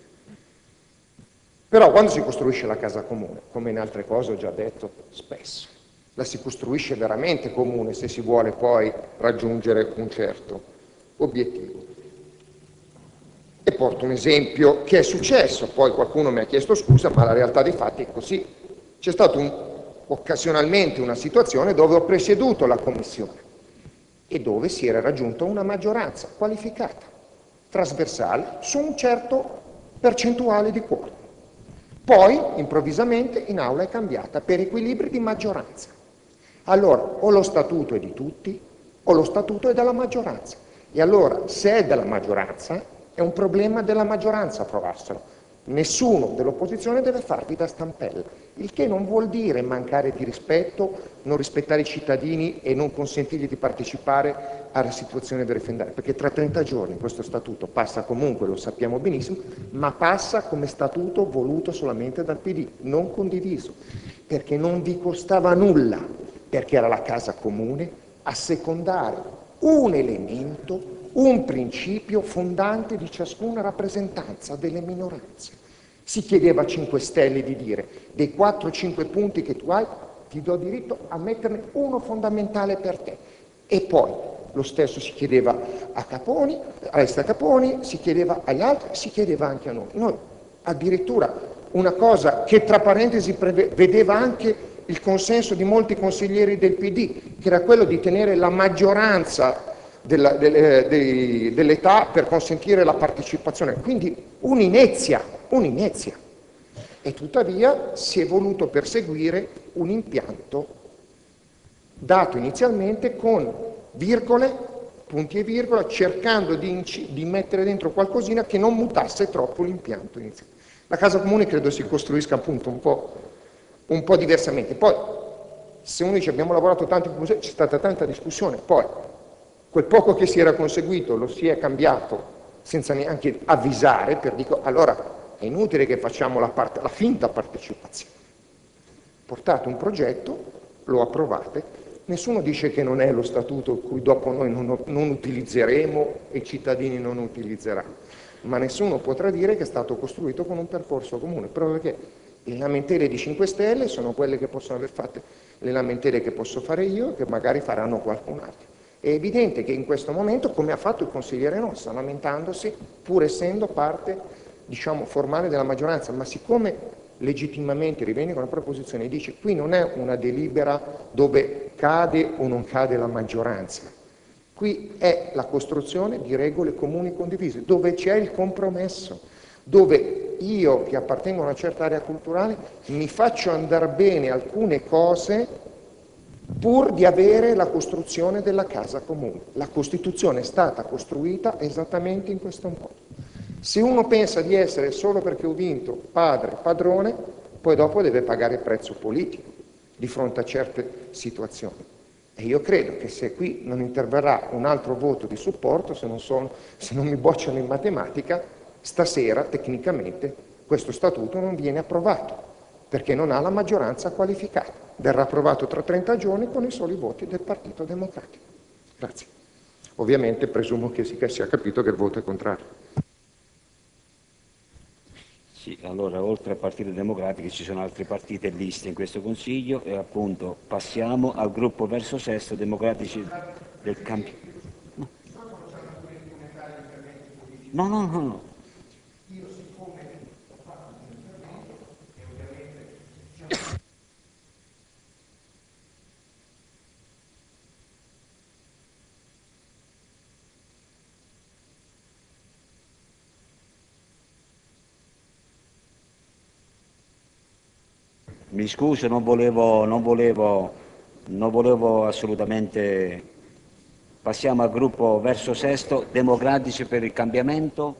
Però quando si costruisce la casa comune, come in altre cose ho già detto spesso, la si costruisce veramente comune se si vuole poi raggiungere un certo obiettivo. E porto un esempio che è successo, poi qualcuno mi ha chiesto scusa, ma la realtà dei fatti è così. C'è stata un, occasionalmente una situazione dove ho presieduto la commissione e dove si era raggiunta una maggioranza qualificata, trasversale, su un certo percentuale di quorum. Poi, improvvisamente, in aula è cambiata per equilibri di maggioranza. Allora, o lo statuto è di tutti, o lo statuto è della maggioranza. E allora, se è della maggioranza, è un problema della maggioranza approvarselo. Nessuno dell'opposizione deve farvi da stampella, il che non vuol dire mancare di rispetto, non rispettare i cittadini e non consentirgli di partecipare alla situazione del referendario, perché tra 30 giorni questo statuto passa comunque, lo sappiamo benissimo, ma passa come statuto voluto solamente dal PD, non condiviso, perché non vi costava nulla, perché era la casa comune, a secondare un elemento un principio fondante di ciascuna rappresentanza delle minoranze. Si chiedeva a 5 Stelle di dire dei 4-5 punti che tu hai, ti do diritto a metterne uno fondamentale per te. E poi lo stesso si chiedeva a Caponi, a Esther Caponi, si chiedeva agli altri, si chiedeva anche a noi. Noi addirittura una cosa che tra parentesi vedeva anche il consenso di molti consiglieri del PD, che era quello di tenere la maggioranza della, delle, dei, dell'età per consentire la partecipazione, quindi un'inezia, un'inezia. E tuttavia si è voluto perseguire un impianto dato inizialmente con virgole, punti e virgola, cercando di, di mettere dentro qualcosina che non mutasse troppo l'impianto iniziale. La casa comune credo si costruisca appunto un po', un po diversamente. Poi, se uno dice abbiamo lavorato tanto, c'è stata tanta discussione, poi Quel poco che si era conseguito lo si è cambiato senza neanche avvisare, per dico, allora è inutile che facciamo la, parte, la finta partecipazione. Portate un progetto, lo approvate, nessuno dice che non è lo statuto cui dopo noi non, non utilizzeremo e i cittadini non utilizzeranno, ma nessuno potrà dire che è stato costruito con un percorso comune, proprio perché le lamentele di 5 Stelle sono quelle che possono aver fatte le lamentele che posso fare io e che magari faranno qualcun altro. È evidente che in questo momento, come ha fatto il consigliere Nossa, lamentandosi, pur essendo parte diciamo, formale della maggioranza, ma siccome legittimamente rivendica una propria posizione e dice qui non è una delibera dove cade o non cade la maggioranza, qui è la costruzione di regole comuni condivise, dove c'è il compromesso, dove io che appartengo a una certa area culturale mi faccio andare bene alcune cose pur di avere la costruzione della casa comune. La Costituzione è stata costruita esattamente in questo modo. Se uno pensa di essere solo perché ho vinto padre, padrone, poi dopo deve pagare il prezzo politico di fronte a certe situazioni. E io credo che se qui non interverrà un altro voto di supporto, se non, sono, se non mi bocciano in matematica, stasera tecnicamente questo statuto non viene approvato, perché non ha la maggioranza qualificata verrà approvato tra 30 giorni con i soli voti del Partito Democratico. Grazie. Ovviamente presumo che si sia capito che il voto è contrario. Sì, allora oltre al Partito Democratico ci sono altri partiti e liste in questo Consiglio e appunto passiamo al gruppo verso sesto democratici del cambio. No, no, no, no. Mi scuso, non volevo, non volevo, non volevo assolutamente... Passiamo al gruppo verso sesto, Democratici per il cambiamento.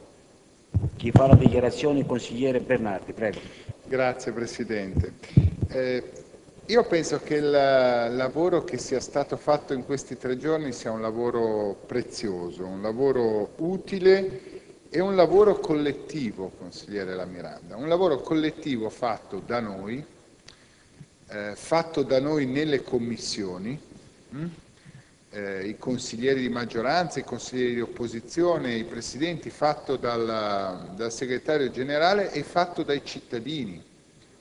Chi fa la dichiarazione? Il consigliere Bernardi, prego. Grazie Presidente. Eh, io penso che il lavoro che sia stato fatto in questi tre giorni sia un lavoro prezioso, un lavoro utile e un lavoro collettivo, consigliere La Miranda, un lavoro collettivo fatto da noi, eh, fatto da noi nelle commissioni, mh? Eh, i consiglieri di maggioranza, i consiglieri di opposizione, i presidenti, fatto dal, dal segretario generale e fatto dai cittadini,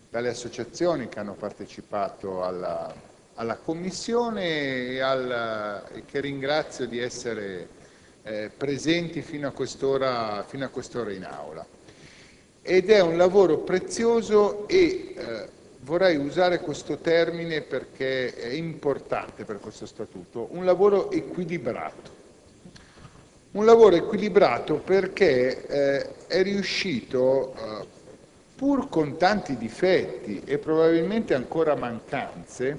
dalle associazioni che hanno partecipato alla, alla Commissione e, al, e, che ringrazio di essere eh, presenti fino a quest'ora quest in aula. Ed è un lavoro prezioso e eh, vorrei usare questo termine perché è importante per questo statuto, un lavoro equilibrato. Un lavoro equilibrato perché eh, è riuscito, eh, pur con tanti difetti e probabilmente ancora mancanze,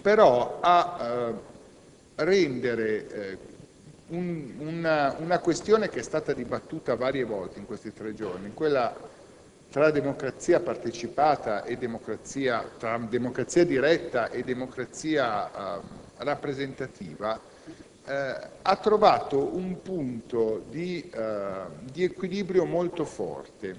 però a eh, rendere eh, un, una, una questione che è stata dibattuta varie volte in questi tre giorni, quella tra democrazia partecipata e democrazia, tra democrazia diretta e democrazia eh, rappresentativa, eh, ha trovato un punto di, eh, di, equilibrio molto forte,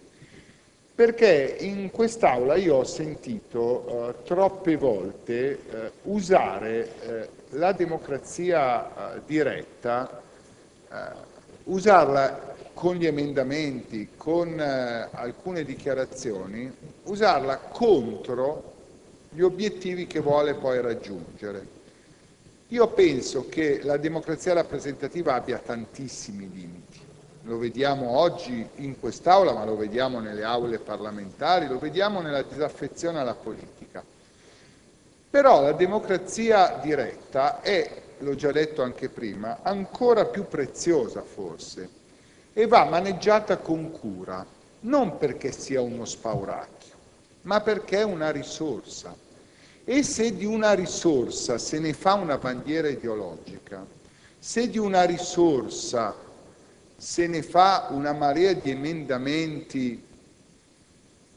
perché in quest'Aula io ho sentito eh, troppe volte eh, usare eh, la democrazia diretta, usarla con gli emendamenti, con eh, alcune dichiarazioni, usarla contro gli obiettivi che vuole poi raggiungere. Io penso che la democrazia rappresentativa abbia tantissimi limiti. Lo vediamo oggi in quest'Aula, ma lo vediamo nelle aule parlamentari, lo vediamo nella disaffezione alla politica. Però la democrazia diretta è, l'ho già detto anche prima, ancora più preziosa forse, e va maneggiata con cura, non perché sia uno spauracchio, ma perché è una risorsa. E se di una risorsa se ne fa una bandiera ideologica, se di una risorsa se ne fa una marea di emendamenti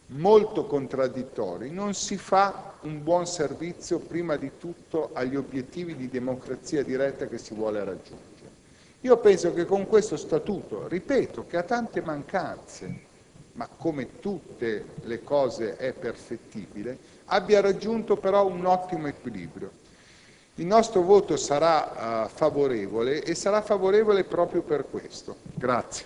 molto contraddittori, non si fa un buon servizio prima di tutto agli obiettivi di democrazia diretta che si vuole raggiungere. Io penso che con questo statuto, ripeto, che ha tante mancanze, ma come tutte le cose è perfettibile, abbia raggiunto però un ottimo equilibrio. Il nostro voto sarà uh, favorevole e sarà favorevole proprio per questo. Grazie.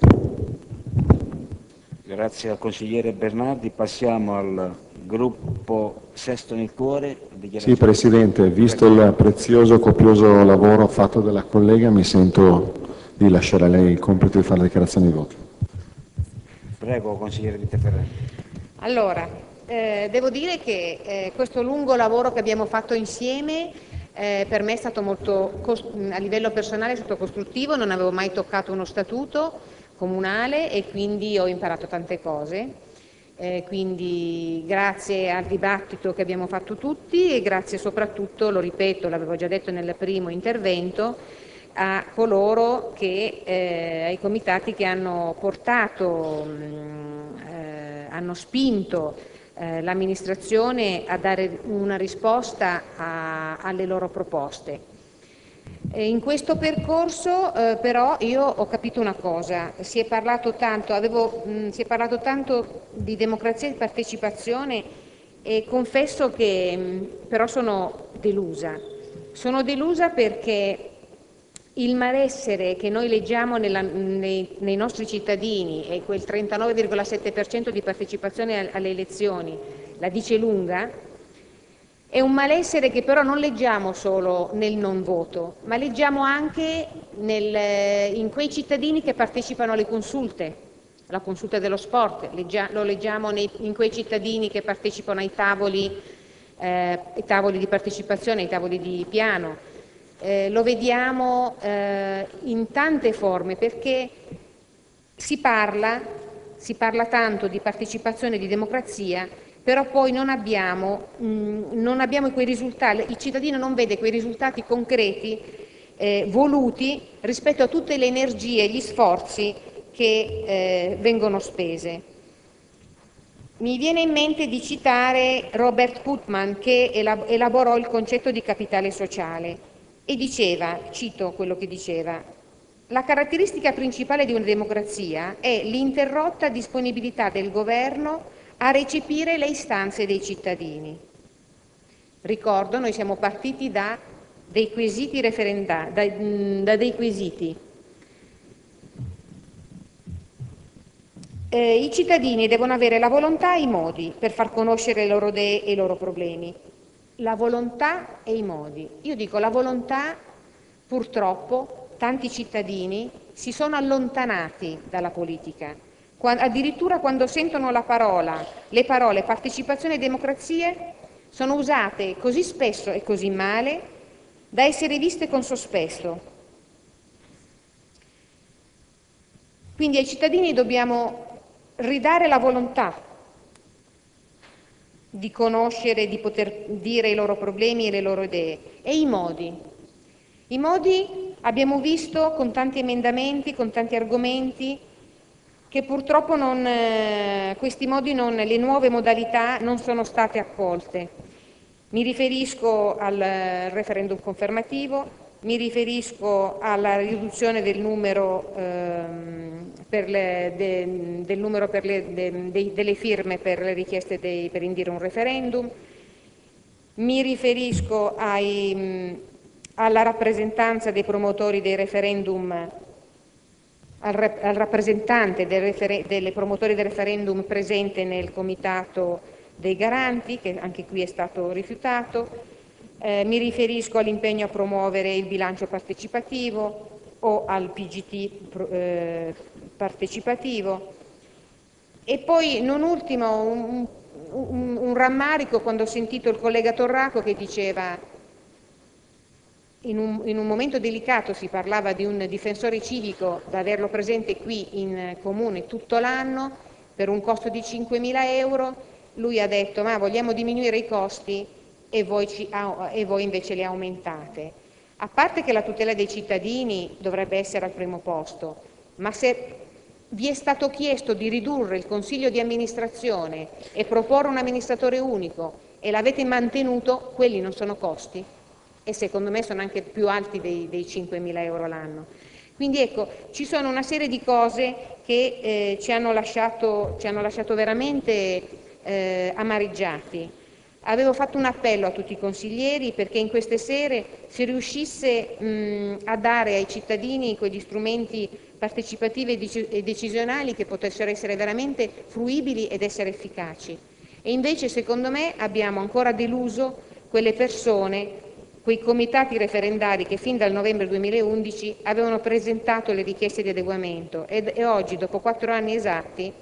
Grazie al consigliere Bernardi. Passiamo al gruppo Sesto nel Cuore. Sì, Presidente, visto il prezioso, copioso lavoro fatto dalla collega, mi sento di lasciare a lei il compito di fare la dichiarazione di voto. Prego, consigliere Vite Ferrari. Allora, eh, devo dire che eh, questo lungo lavoro che abbiamo fatto insieme eh, per me è stato molto, a livello personale è stato costruttivo, non avevo mai toccato uno statuto comunale e quindi ho imparato tante cose. Eh, quindi grazie al dibattito che abbiamo fatto tutti e grazie soprattutto, lo ripeto, l'avevo già detto nel primo intervento, che, eh, ai comitati che hanno portato, mh, mm, eh, hanno spinto eh, l'amministrazione a dare una risposta a, alle loro proposte. in questo percorso eh, però io ho capito una cosa, si è parlato tanto, avevo, mh, mm, si è parlato tanto di democrazia e di partecipazione e confesso che mh, mm, però sono delusa. Sono delusa perché il malessere che noi leggiamo nella, nei, nei, nostri cittadini e quel 39,7% di partecipazione alle elezioni la dice lunga, è un malessere che però non leggiamo solo nel non voto, ma leggiamo anche nel, in quei cittadini che partecipano alle consulte, alla consulta dello sport, leggia, lo leggiamo nei, in quei cittadini che partecipano ai tavoli, eh, ai tavoli di partecipazione, ai tavoli di piano, eh, lo vediamo eh, in tante forme perché si parla, si parla tanto di partecipazione e di democrazia, però poi non abbiamo, mh, mm, non abbiamo quei risultati, il cittadino non vede quei risultati concreti eh, voluti rispetto a tutte le energie e gli sforzi che eh, vengono spese. Mi viene in mente di citare Robert Putman che elaborò il concetto di capitale sociale e diceva, cito quello che diceva, la caratteristica principale di una democrazia è l'interrotta disponibilità del governo a recepire le istanze dei cittadini. Ricordo, noi siamo partiti da dei quesiti referendari, da, da dei quesiti. Eh, I cittadini devono avere la volontà e i modi per far conoscere le loro idee e i loro problemi. La volontà e i modi. Io dico la volontà, purtroppo, tanti cittadini si sono allontanati dalla politica. Quando, addirittura quando sentono la parola, le parole partecipazione e democrazie sono usate così spesso e così male da essere viste con sospetto. Quindi ai cittadini dobbiamo ridare la volontà di conoscere, di poter dire i loro problemi e le loro idee e i modi. I modi abbiamo visto con tanti emendamenti, con tanti argomenti, che purtroppo non, eh, questi modi, non, le nuove modalità non sono state accolte. Mi riferisco al referendum confermativo, mi riferisco alla riduzione del numero, ehm, le, de, del numero le, de, de, delle firme per le richieste per indire un referendum, mi riferisco ai, alla rappresentanza dei promotori dei referendum, al, al rappresentante del referen delle promotori del referendum presente nel comitato dei garanti, che anche qui è stato rifiutato, eh, mi riferisco all'impegno a promuovere il bilancio partecipativo o al PGT eh, partecipativo. E poi, non ultimo, un, un, un rammarico quando ho sentito il collega Torraco che diceva in un, in un, momento delicato si parlava di un difensore civico da averlo presente qui in comune tutto l'anno per un costo di 5.000 euro, lui ha detto ma vogliamo diminuire i costi e voi, ci, e voi invece li aumentate. A parte che la tutela dei cittadini dovrebbe essere al primo posto, ma se vi è stato chiesto di ridurre il consiglio di amministrazione e proporre un amministratore unico e l'avete mantenuto, quelli non sono costi e secondo me sono anche più alti dei, dei 5.000 euro l'anno. Quindi ecco, ci sono una serie di cose che eh, ci, hanno lasciato, ci, hanno lasciato, veramente eh, amareggiati. Avevo fatto un appello a tutti i consiglieri perché in queste sere si riuscisse mh, a dare ai cittadini quegli strumenti partecipativi e decisionali che potessero essere veramente fruibili ed essere efficaci. E invece, secondo me, abbiamo ancora deluso quelle persone, quei comitati referendari che fin dal novembre 2011 avevano presentato le richieste di adeguamento ed, e oggi, dopo quattro anni esatti,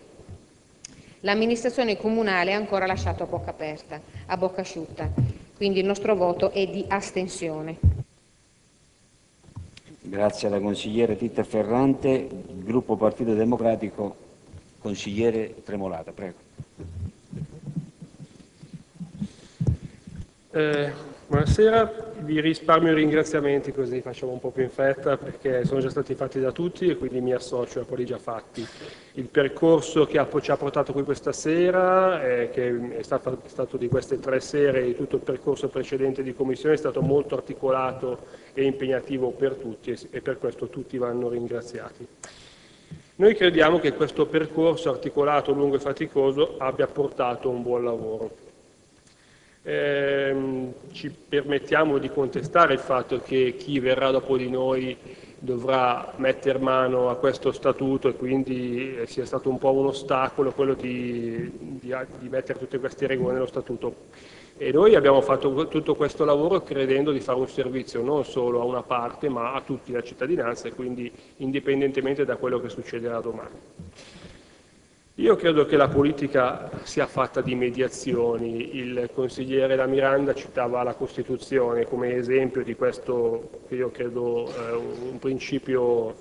l'amministrazione comunale ha ancora lasciato a bocca aperta, a bocca asciutta. Quindi il nostro voto è di astensione. Grazie alla consigliere Titta Ferrante. Gruppo Partito Democratico, consigliere Tremolata, prego. Eh, buonasera, vi risparmio i ringraziamenti così facciamo un po' più in fretta perché sono già stati fatti da tutti e quindi mi associo a quelli già fatti. Il percorso che ci ha portato qui questa sera, eh, che è stato, stato, di queste tre sere e tutto il percorso precedente di commissione, è stato molto articolato e impegnativo per tutti e, e per questo tutti vanno ringraziati. Noi crediamo che questo percorso articolato, lungo e faticoso abbia portato un buon lavoro ehm, ci permettiamo di contestare il fatto che chi verrà dopo di noi dovrà mettere mano a questo statuto e quindi eh, sia stato un po' un ostacolo quello di, di, di mettere tutte queste regole nello statuto. E noi abbiamo fatto tutto questo lavoro credendo di fare un servizio non solo a una parte ma a tutti la cittadinanza e quindi indipendentemente da quello che succederà domani. Io credo che la politica sia fatta di mediazioni. Il consigliere La Miranda citava la Costituzione come esempio di questo che io credo eh, un principio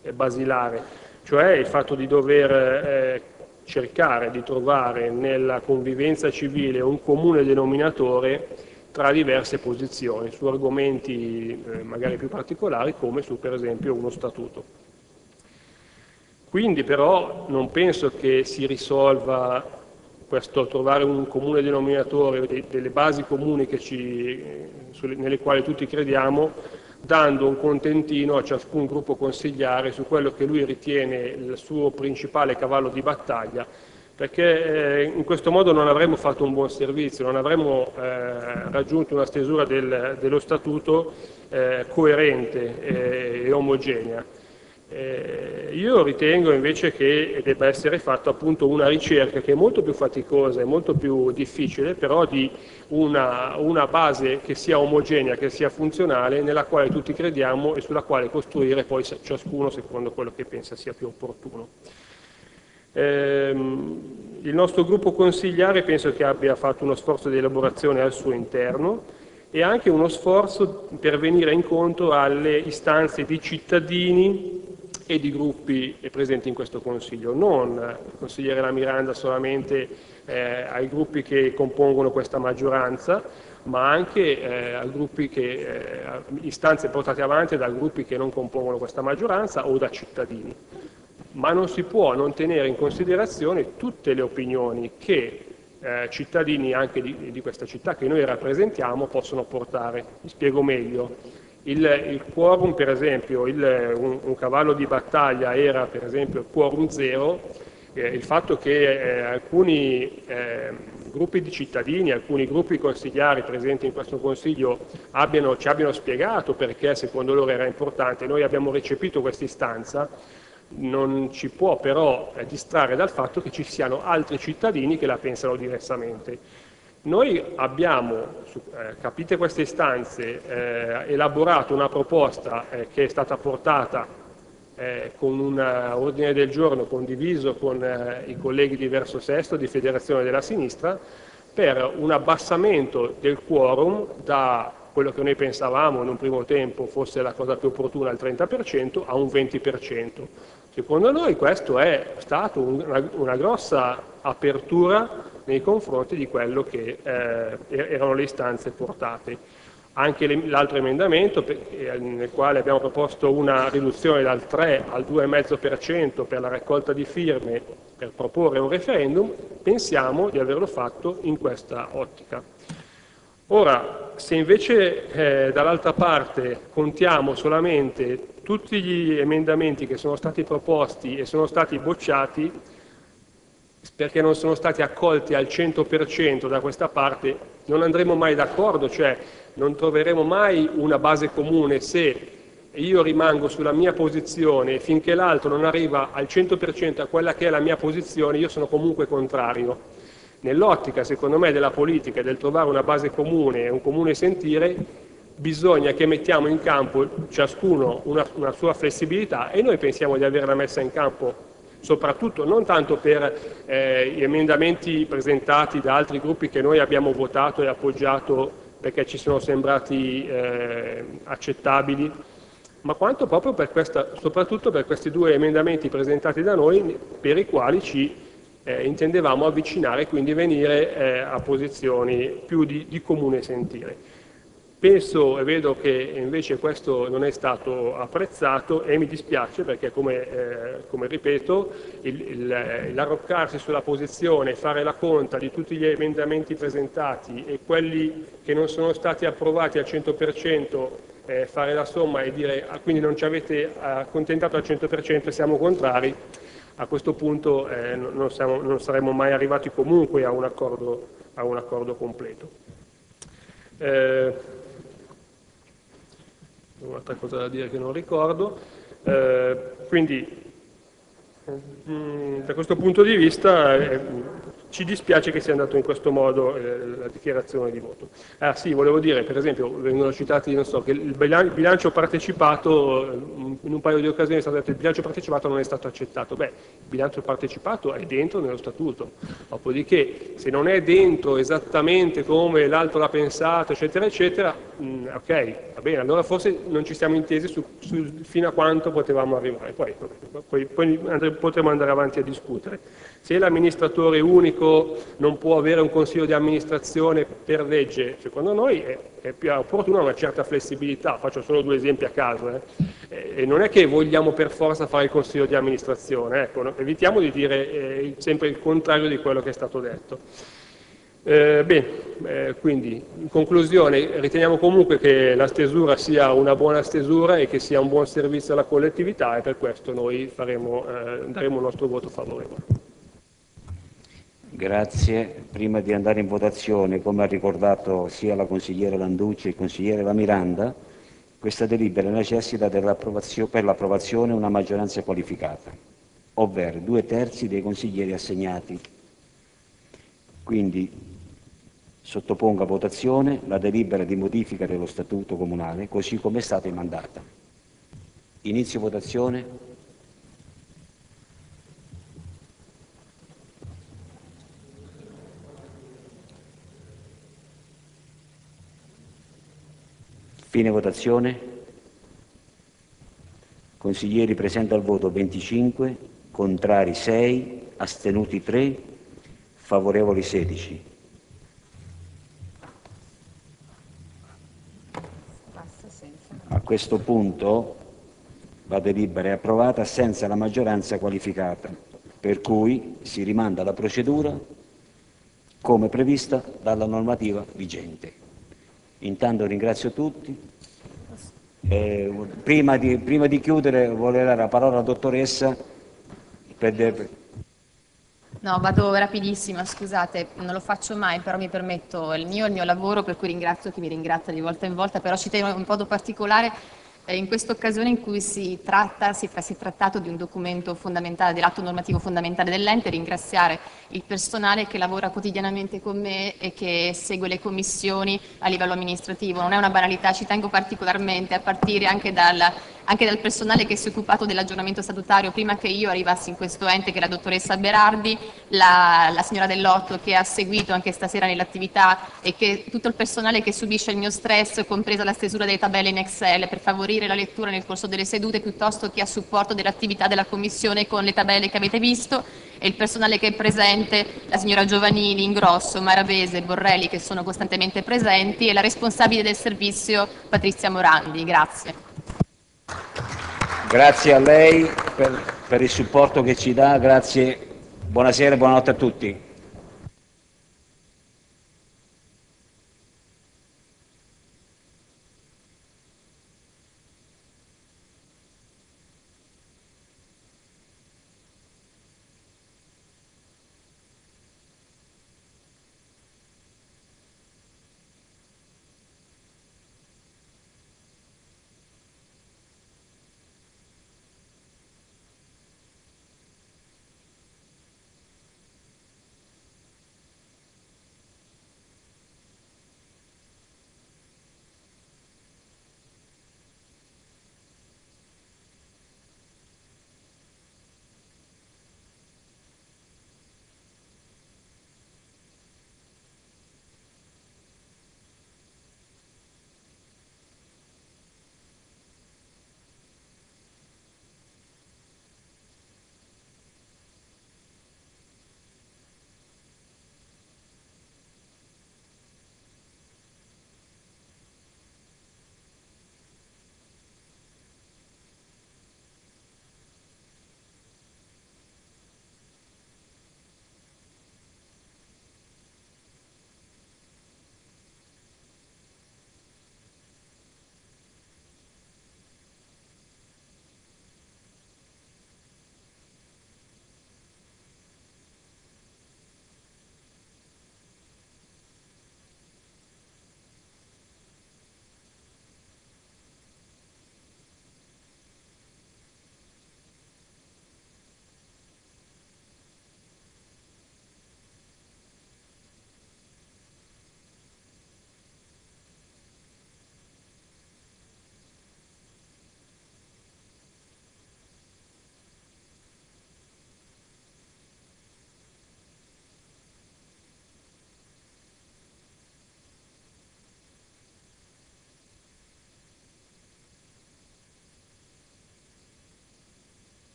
eh, basilare, cioè il fatto di dover eh, cercare di trovare nella convivenza civile un comune denominatore tra diverse posizioni su argomenti magari più particolari come su per esempio uno statuto. Quindi però non penso che si risolva questo trovare un comune denominatore, delle basi comuni ci, nelle quali tutti crediamo, dando un contentino a ciascun gruppo consigliare su quello che lui ritiene il suo principale cavallo di battaglia perché eh, in questo modo non avremmo fatto un buon servizio, non avremmo eh, raggiunto una stesura del, dello statuto eh, coerente eh, e omogenea. Eh, io ritengo invece che debba essere fatta appunto una ricerca che è molto più faticosa e molto più difficile, però di una, una, base che sia omogenea, che sia funzionale, nella quale tutti crediamo e sulla quale costruire poi ciascuno secondo quello che pensa sia più opportuno. Ehm, il nostro gruppo consigliare penso che abbia fatto uno sforzo di elaborazione al suo interno e anche uno sforzo per venire incontro alle istanze di cittadini e di gruppi presenti in questo Consiglio, non consigliere La Miranda solamente eh, ai gruppi che compongono questa maggioranza, ma anche eh, a gruppi che, eh, istanze portate avanti da gruppi che non compongono questa maggioranza o da cittadini. Ma non si può non tenere in considerazione tutte le opinioni che eh, cittadini anche di, di, questa città che noi rappresentiamo possono portare. Mi spiego meglio. Il, il quorum, per esempio, il, un, un, cavallo di battaglia era per esempio il quorum zero, eh, il fatto che eh, alcuni eh, gruppi di cittadini, alcuni gruppi consigliari presenti in questo Consiglio abbiano, ci abbiano spiegato perché secondo loro era importante, noi abbiamo recepito questa istanza, non ci può però eh, distrarre dal fatto che ci siano altri cittadini che la pensano diversamente. Noi abbiamo, eh, capite queste istanze, eh, elaborato una proposta eh, che è stata portata eh, con un ordine del giorno condiviso con eh, i colleghi di Verso Sesto di Federazione della Sinistra per un abbassamento del quorum da quello che noi pensavamo in un primo tempo fosse la cosa più opportuna al 30% a un 20%. Secondo noi questo è stato una, una grossa apertura nei confronti di quello che eh, er-, erano le istanze portate. Anche l'altro emendamento eh, nel quale abbiamo proposto una riduzione dal 3 al 2,5% per la raccolta di firme per proporre un referendum, pensiamo di averlo fatto in questa ottica. Ora, se invece eh, dall'altra parte contiamo solamente tutti gli emendamenti che sono stati proposti e sono stati bocciati, perché non sono stati accolti al 100% da questa parte, non andremo mai d'accordo, cioè non troveremo mai una base comune se io rimango sulla mia posizione e finché l'altro non arriva al 100% a quella che è la mia posizione, io sono comunque contrario. Nell'ottica, secondo me, della politica e del trovare una base comune e un comune sentire, bisogna che mettiamo in campo ciascuno una, una sua flessibilità e noi pensiamo di averla messa in campo soprattutto non tanto per eh, gli emendamenti presentati da altri gruppi che noi abbiamo votato e appoggiato perché ci sono sembrati eh, accettabili, ma quanto proprio per questa, soprattutto per questi due emendamenti presentati da noi per i quali ci eh, intendevamo avvicinare e quindi venire eh, a posizioni più di, di, comune sentire. Penso e vedo che invece questo non è stato apprezzato e mi dispiace perché come, eh, come ripeto l'arroccarsi sulla posizione, fare la conta di tutti gli emendamenti presentati e quelli che non sono stati approvati al 100% eh, fare la somma e dire ah, quindi non ci avete accontentato al 100% e siamo contrari, a questo punto eh, non, siamo, non, saremmo mai arrivati comunque a un accordo, a un accordo completo. Un'altra cosa da dire che non ricordo. Eh, quindi mh, mm, da questo punto di vista eh, ci dispiace che sia andato in questo modo eh, la dichiarazione di voto. Ah sì, volevo dire, per esempio, vengono citati, non so, che il bilancio partecipato, in un paio di occasioni è stato detto che il bilancio partecipato non è stato accettato. Beh, il bilancio partecipato è dentro nello statuto, dopodiché se non è dentro esattamente come l'altro l'ha pensato, eccetera, eccetera, mh, mm, ok, va bene, allora forse non ci siamo intesi su, su, fino a quanto potevamo arrivare, poi, poi, poi potremo andare avanti a discutere. Se l'amministratore unico non può avere un consiglio di amministrazione per legge, secondo noi è, è più opportuna una certa flessibilità, faccio solo due esempi a caso, eh. e non è che vogliamo per forza fare il consiglio di amministrazione, ecco, evitiamo di dire eh, sempre il contrario di quello che è stato detto. Eh, bene, eh, quindi in conclusione riteniamo comunque che la stesura sia una buona stesura e che sia un buon servizio alla collettività e per questo noi faremo, eh, daremo il nostro voto favorevole. Grazie. Prima di andare in votazione, come ha ricordato sia la consigliera Landucci che il consigliere La Miranda, questa delibera necessita per l'approvazione una maggioranza qualificata, ovvero due terzi dei consiglieri assegnati. Quindi sottopongo a votazione la delibera di modifica dello statuto comunale così come è stata emandata. Inizio votazione. Fine votazione. Consiglieri presenti al voto 25, contrari 6, astenuti 3, favorevoli 16. A questo punto la delibera è approvata senza la maggioranza qualificata, per cui si rimanda la procedura come prevista dalla normativa vigente. Intanto ringrazio tutti. Eh, prima, di, prima, di, chiudere vorrei dare la parola alla dottoressa per, de... No, vado rapidissima, scusate, non lo faccio mai, però mi permetto il mio, il mio lavoro, per cui ringrazio chi mi ringrazia di volta in volta, però ci tengo in modo particolare in questa occasione in cui si tratta, si, si è trattato di un documento fondamentale, dell'atto normativo fondamentale dell'ente, ringraziare il personale che lavora quotidianamente con me e che segue le commissioni a livello amministrativo. Non è una banalità, ci tengo particolarmente a partire anche dal, anche dal personale che si è occupato dell'aggiornamento statutario prima che io arrivassi in questo ente, che è la dottoressa Berardi, la, la signora Dell'Otto che ha seguito anche stasera nell'attività e che tutto il personale che subisce il mio stress, compresa la stesura delle tabelle in Excel per favorire la lettura nel corso delle sedute piuttosto che a supporto dell'attività della Commissione con le tabelle che avete visto e il personale che è presente, la signora Giovanini, Ingrosso, Maravese, Borrelli che sono costantemente presenti e la responsabile del servizio Patrizia Morandi. Grazie. Grazie a lei per, per il supporto che ci dà, grazie, buonasera e buonanotte a tutti.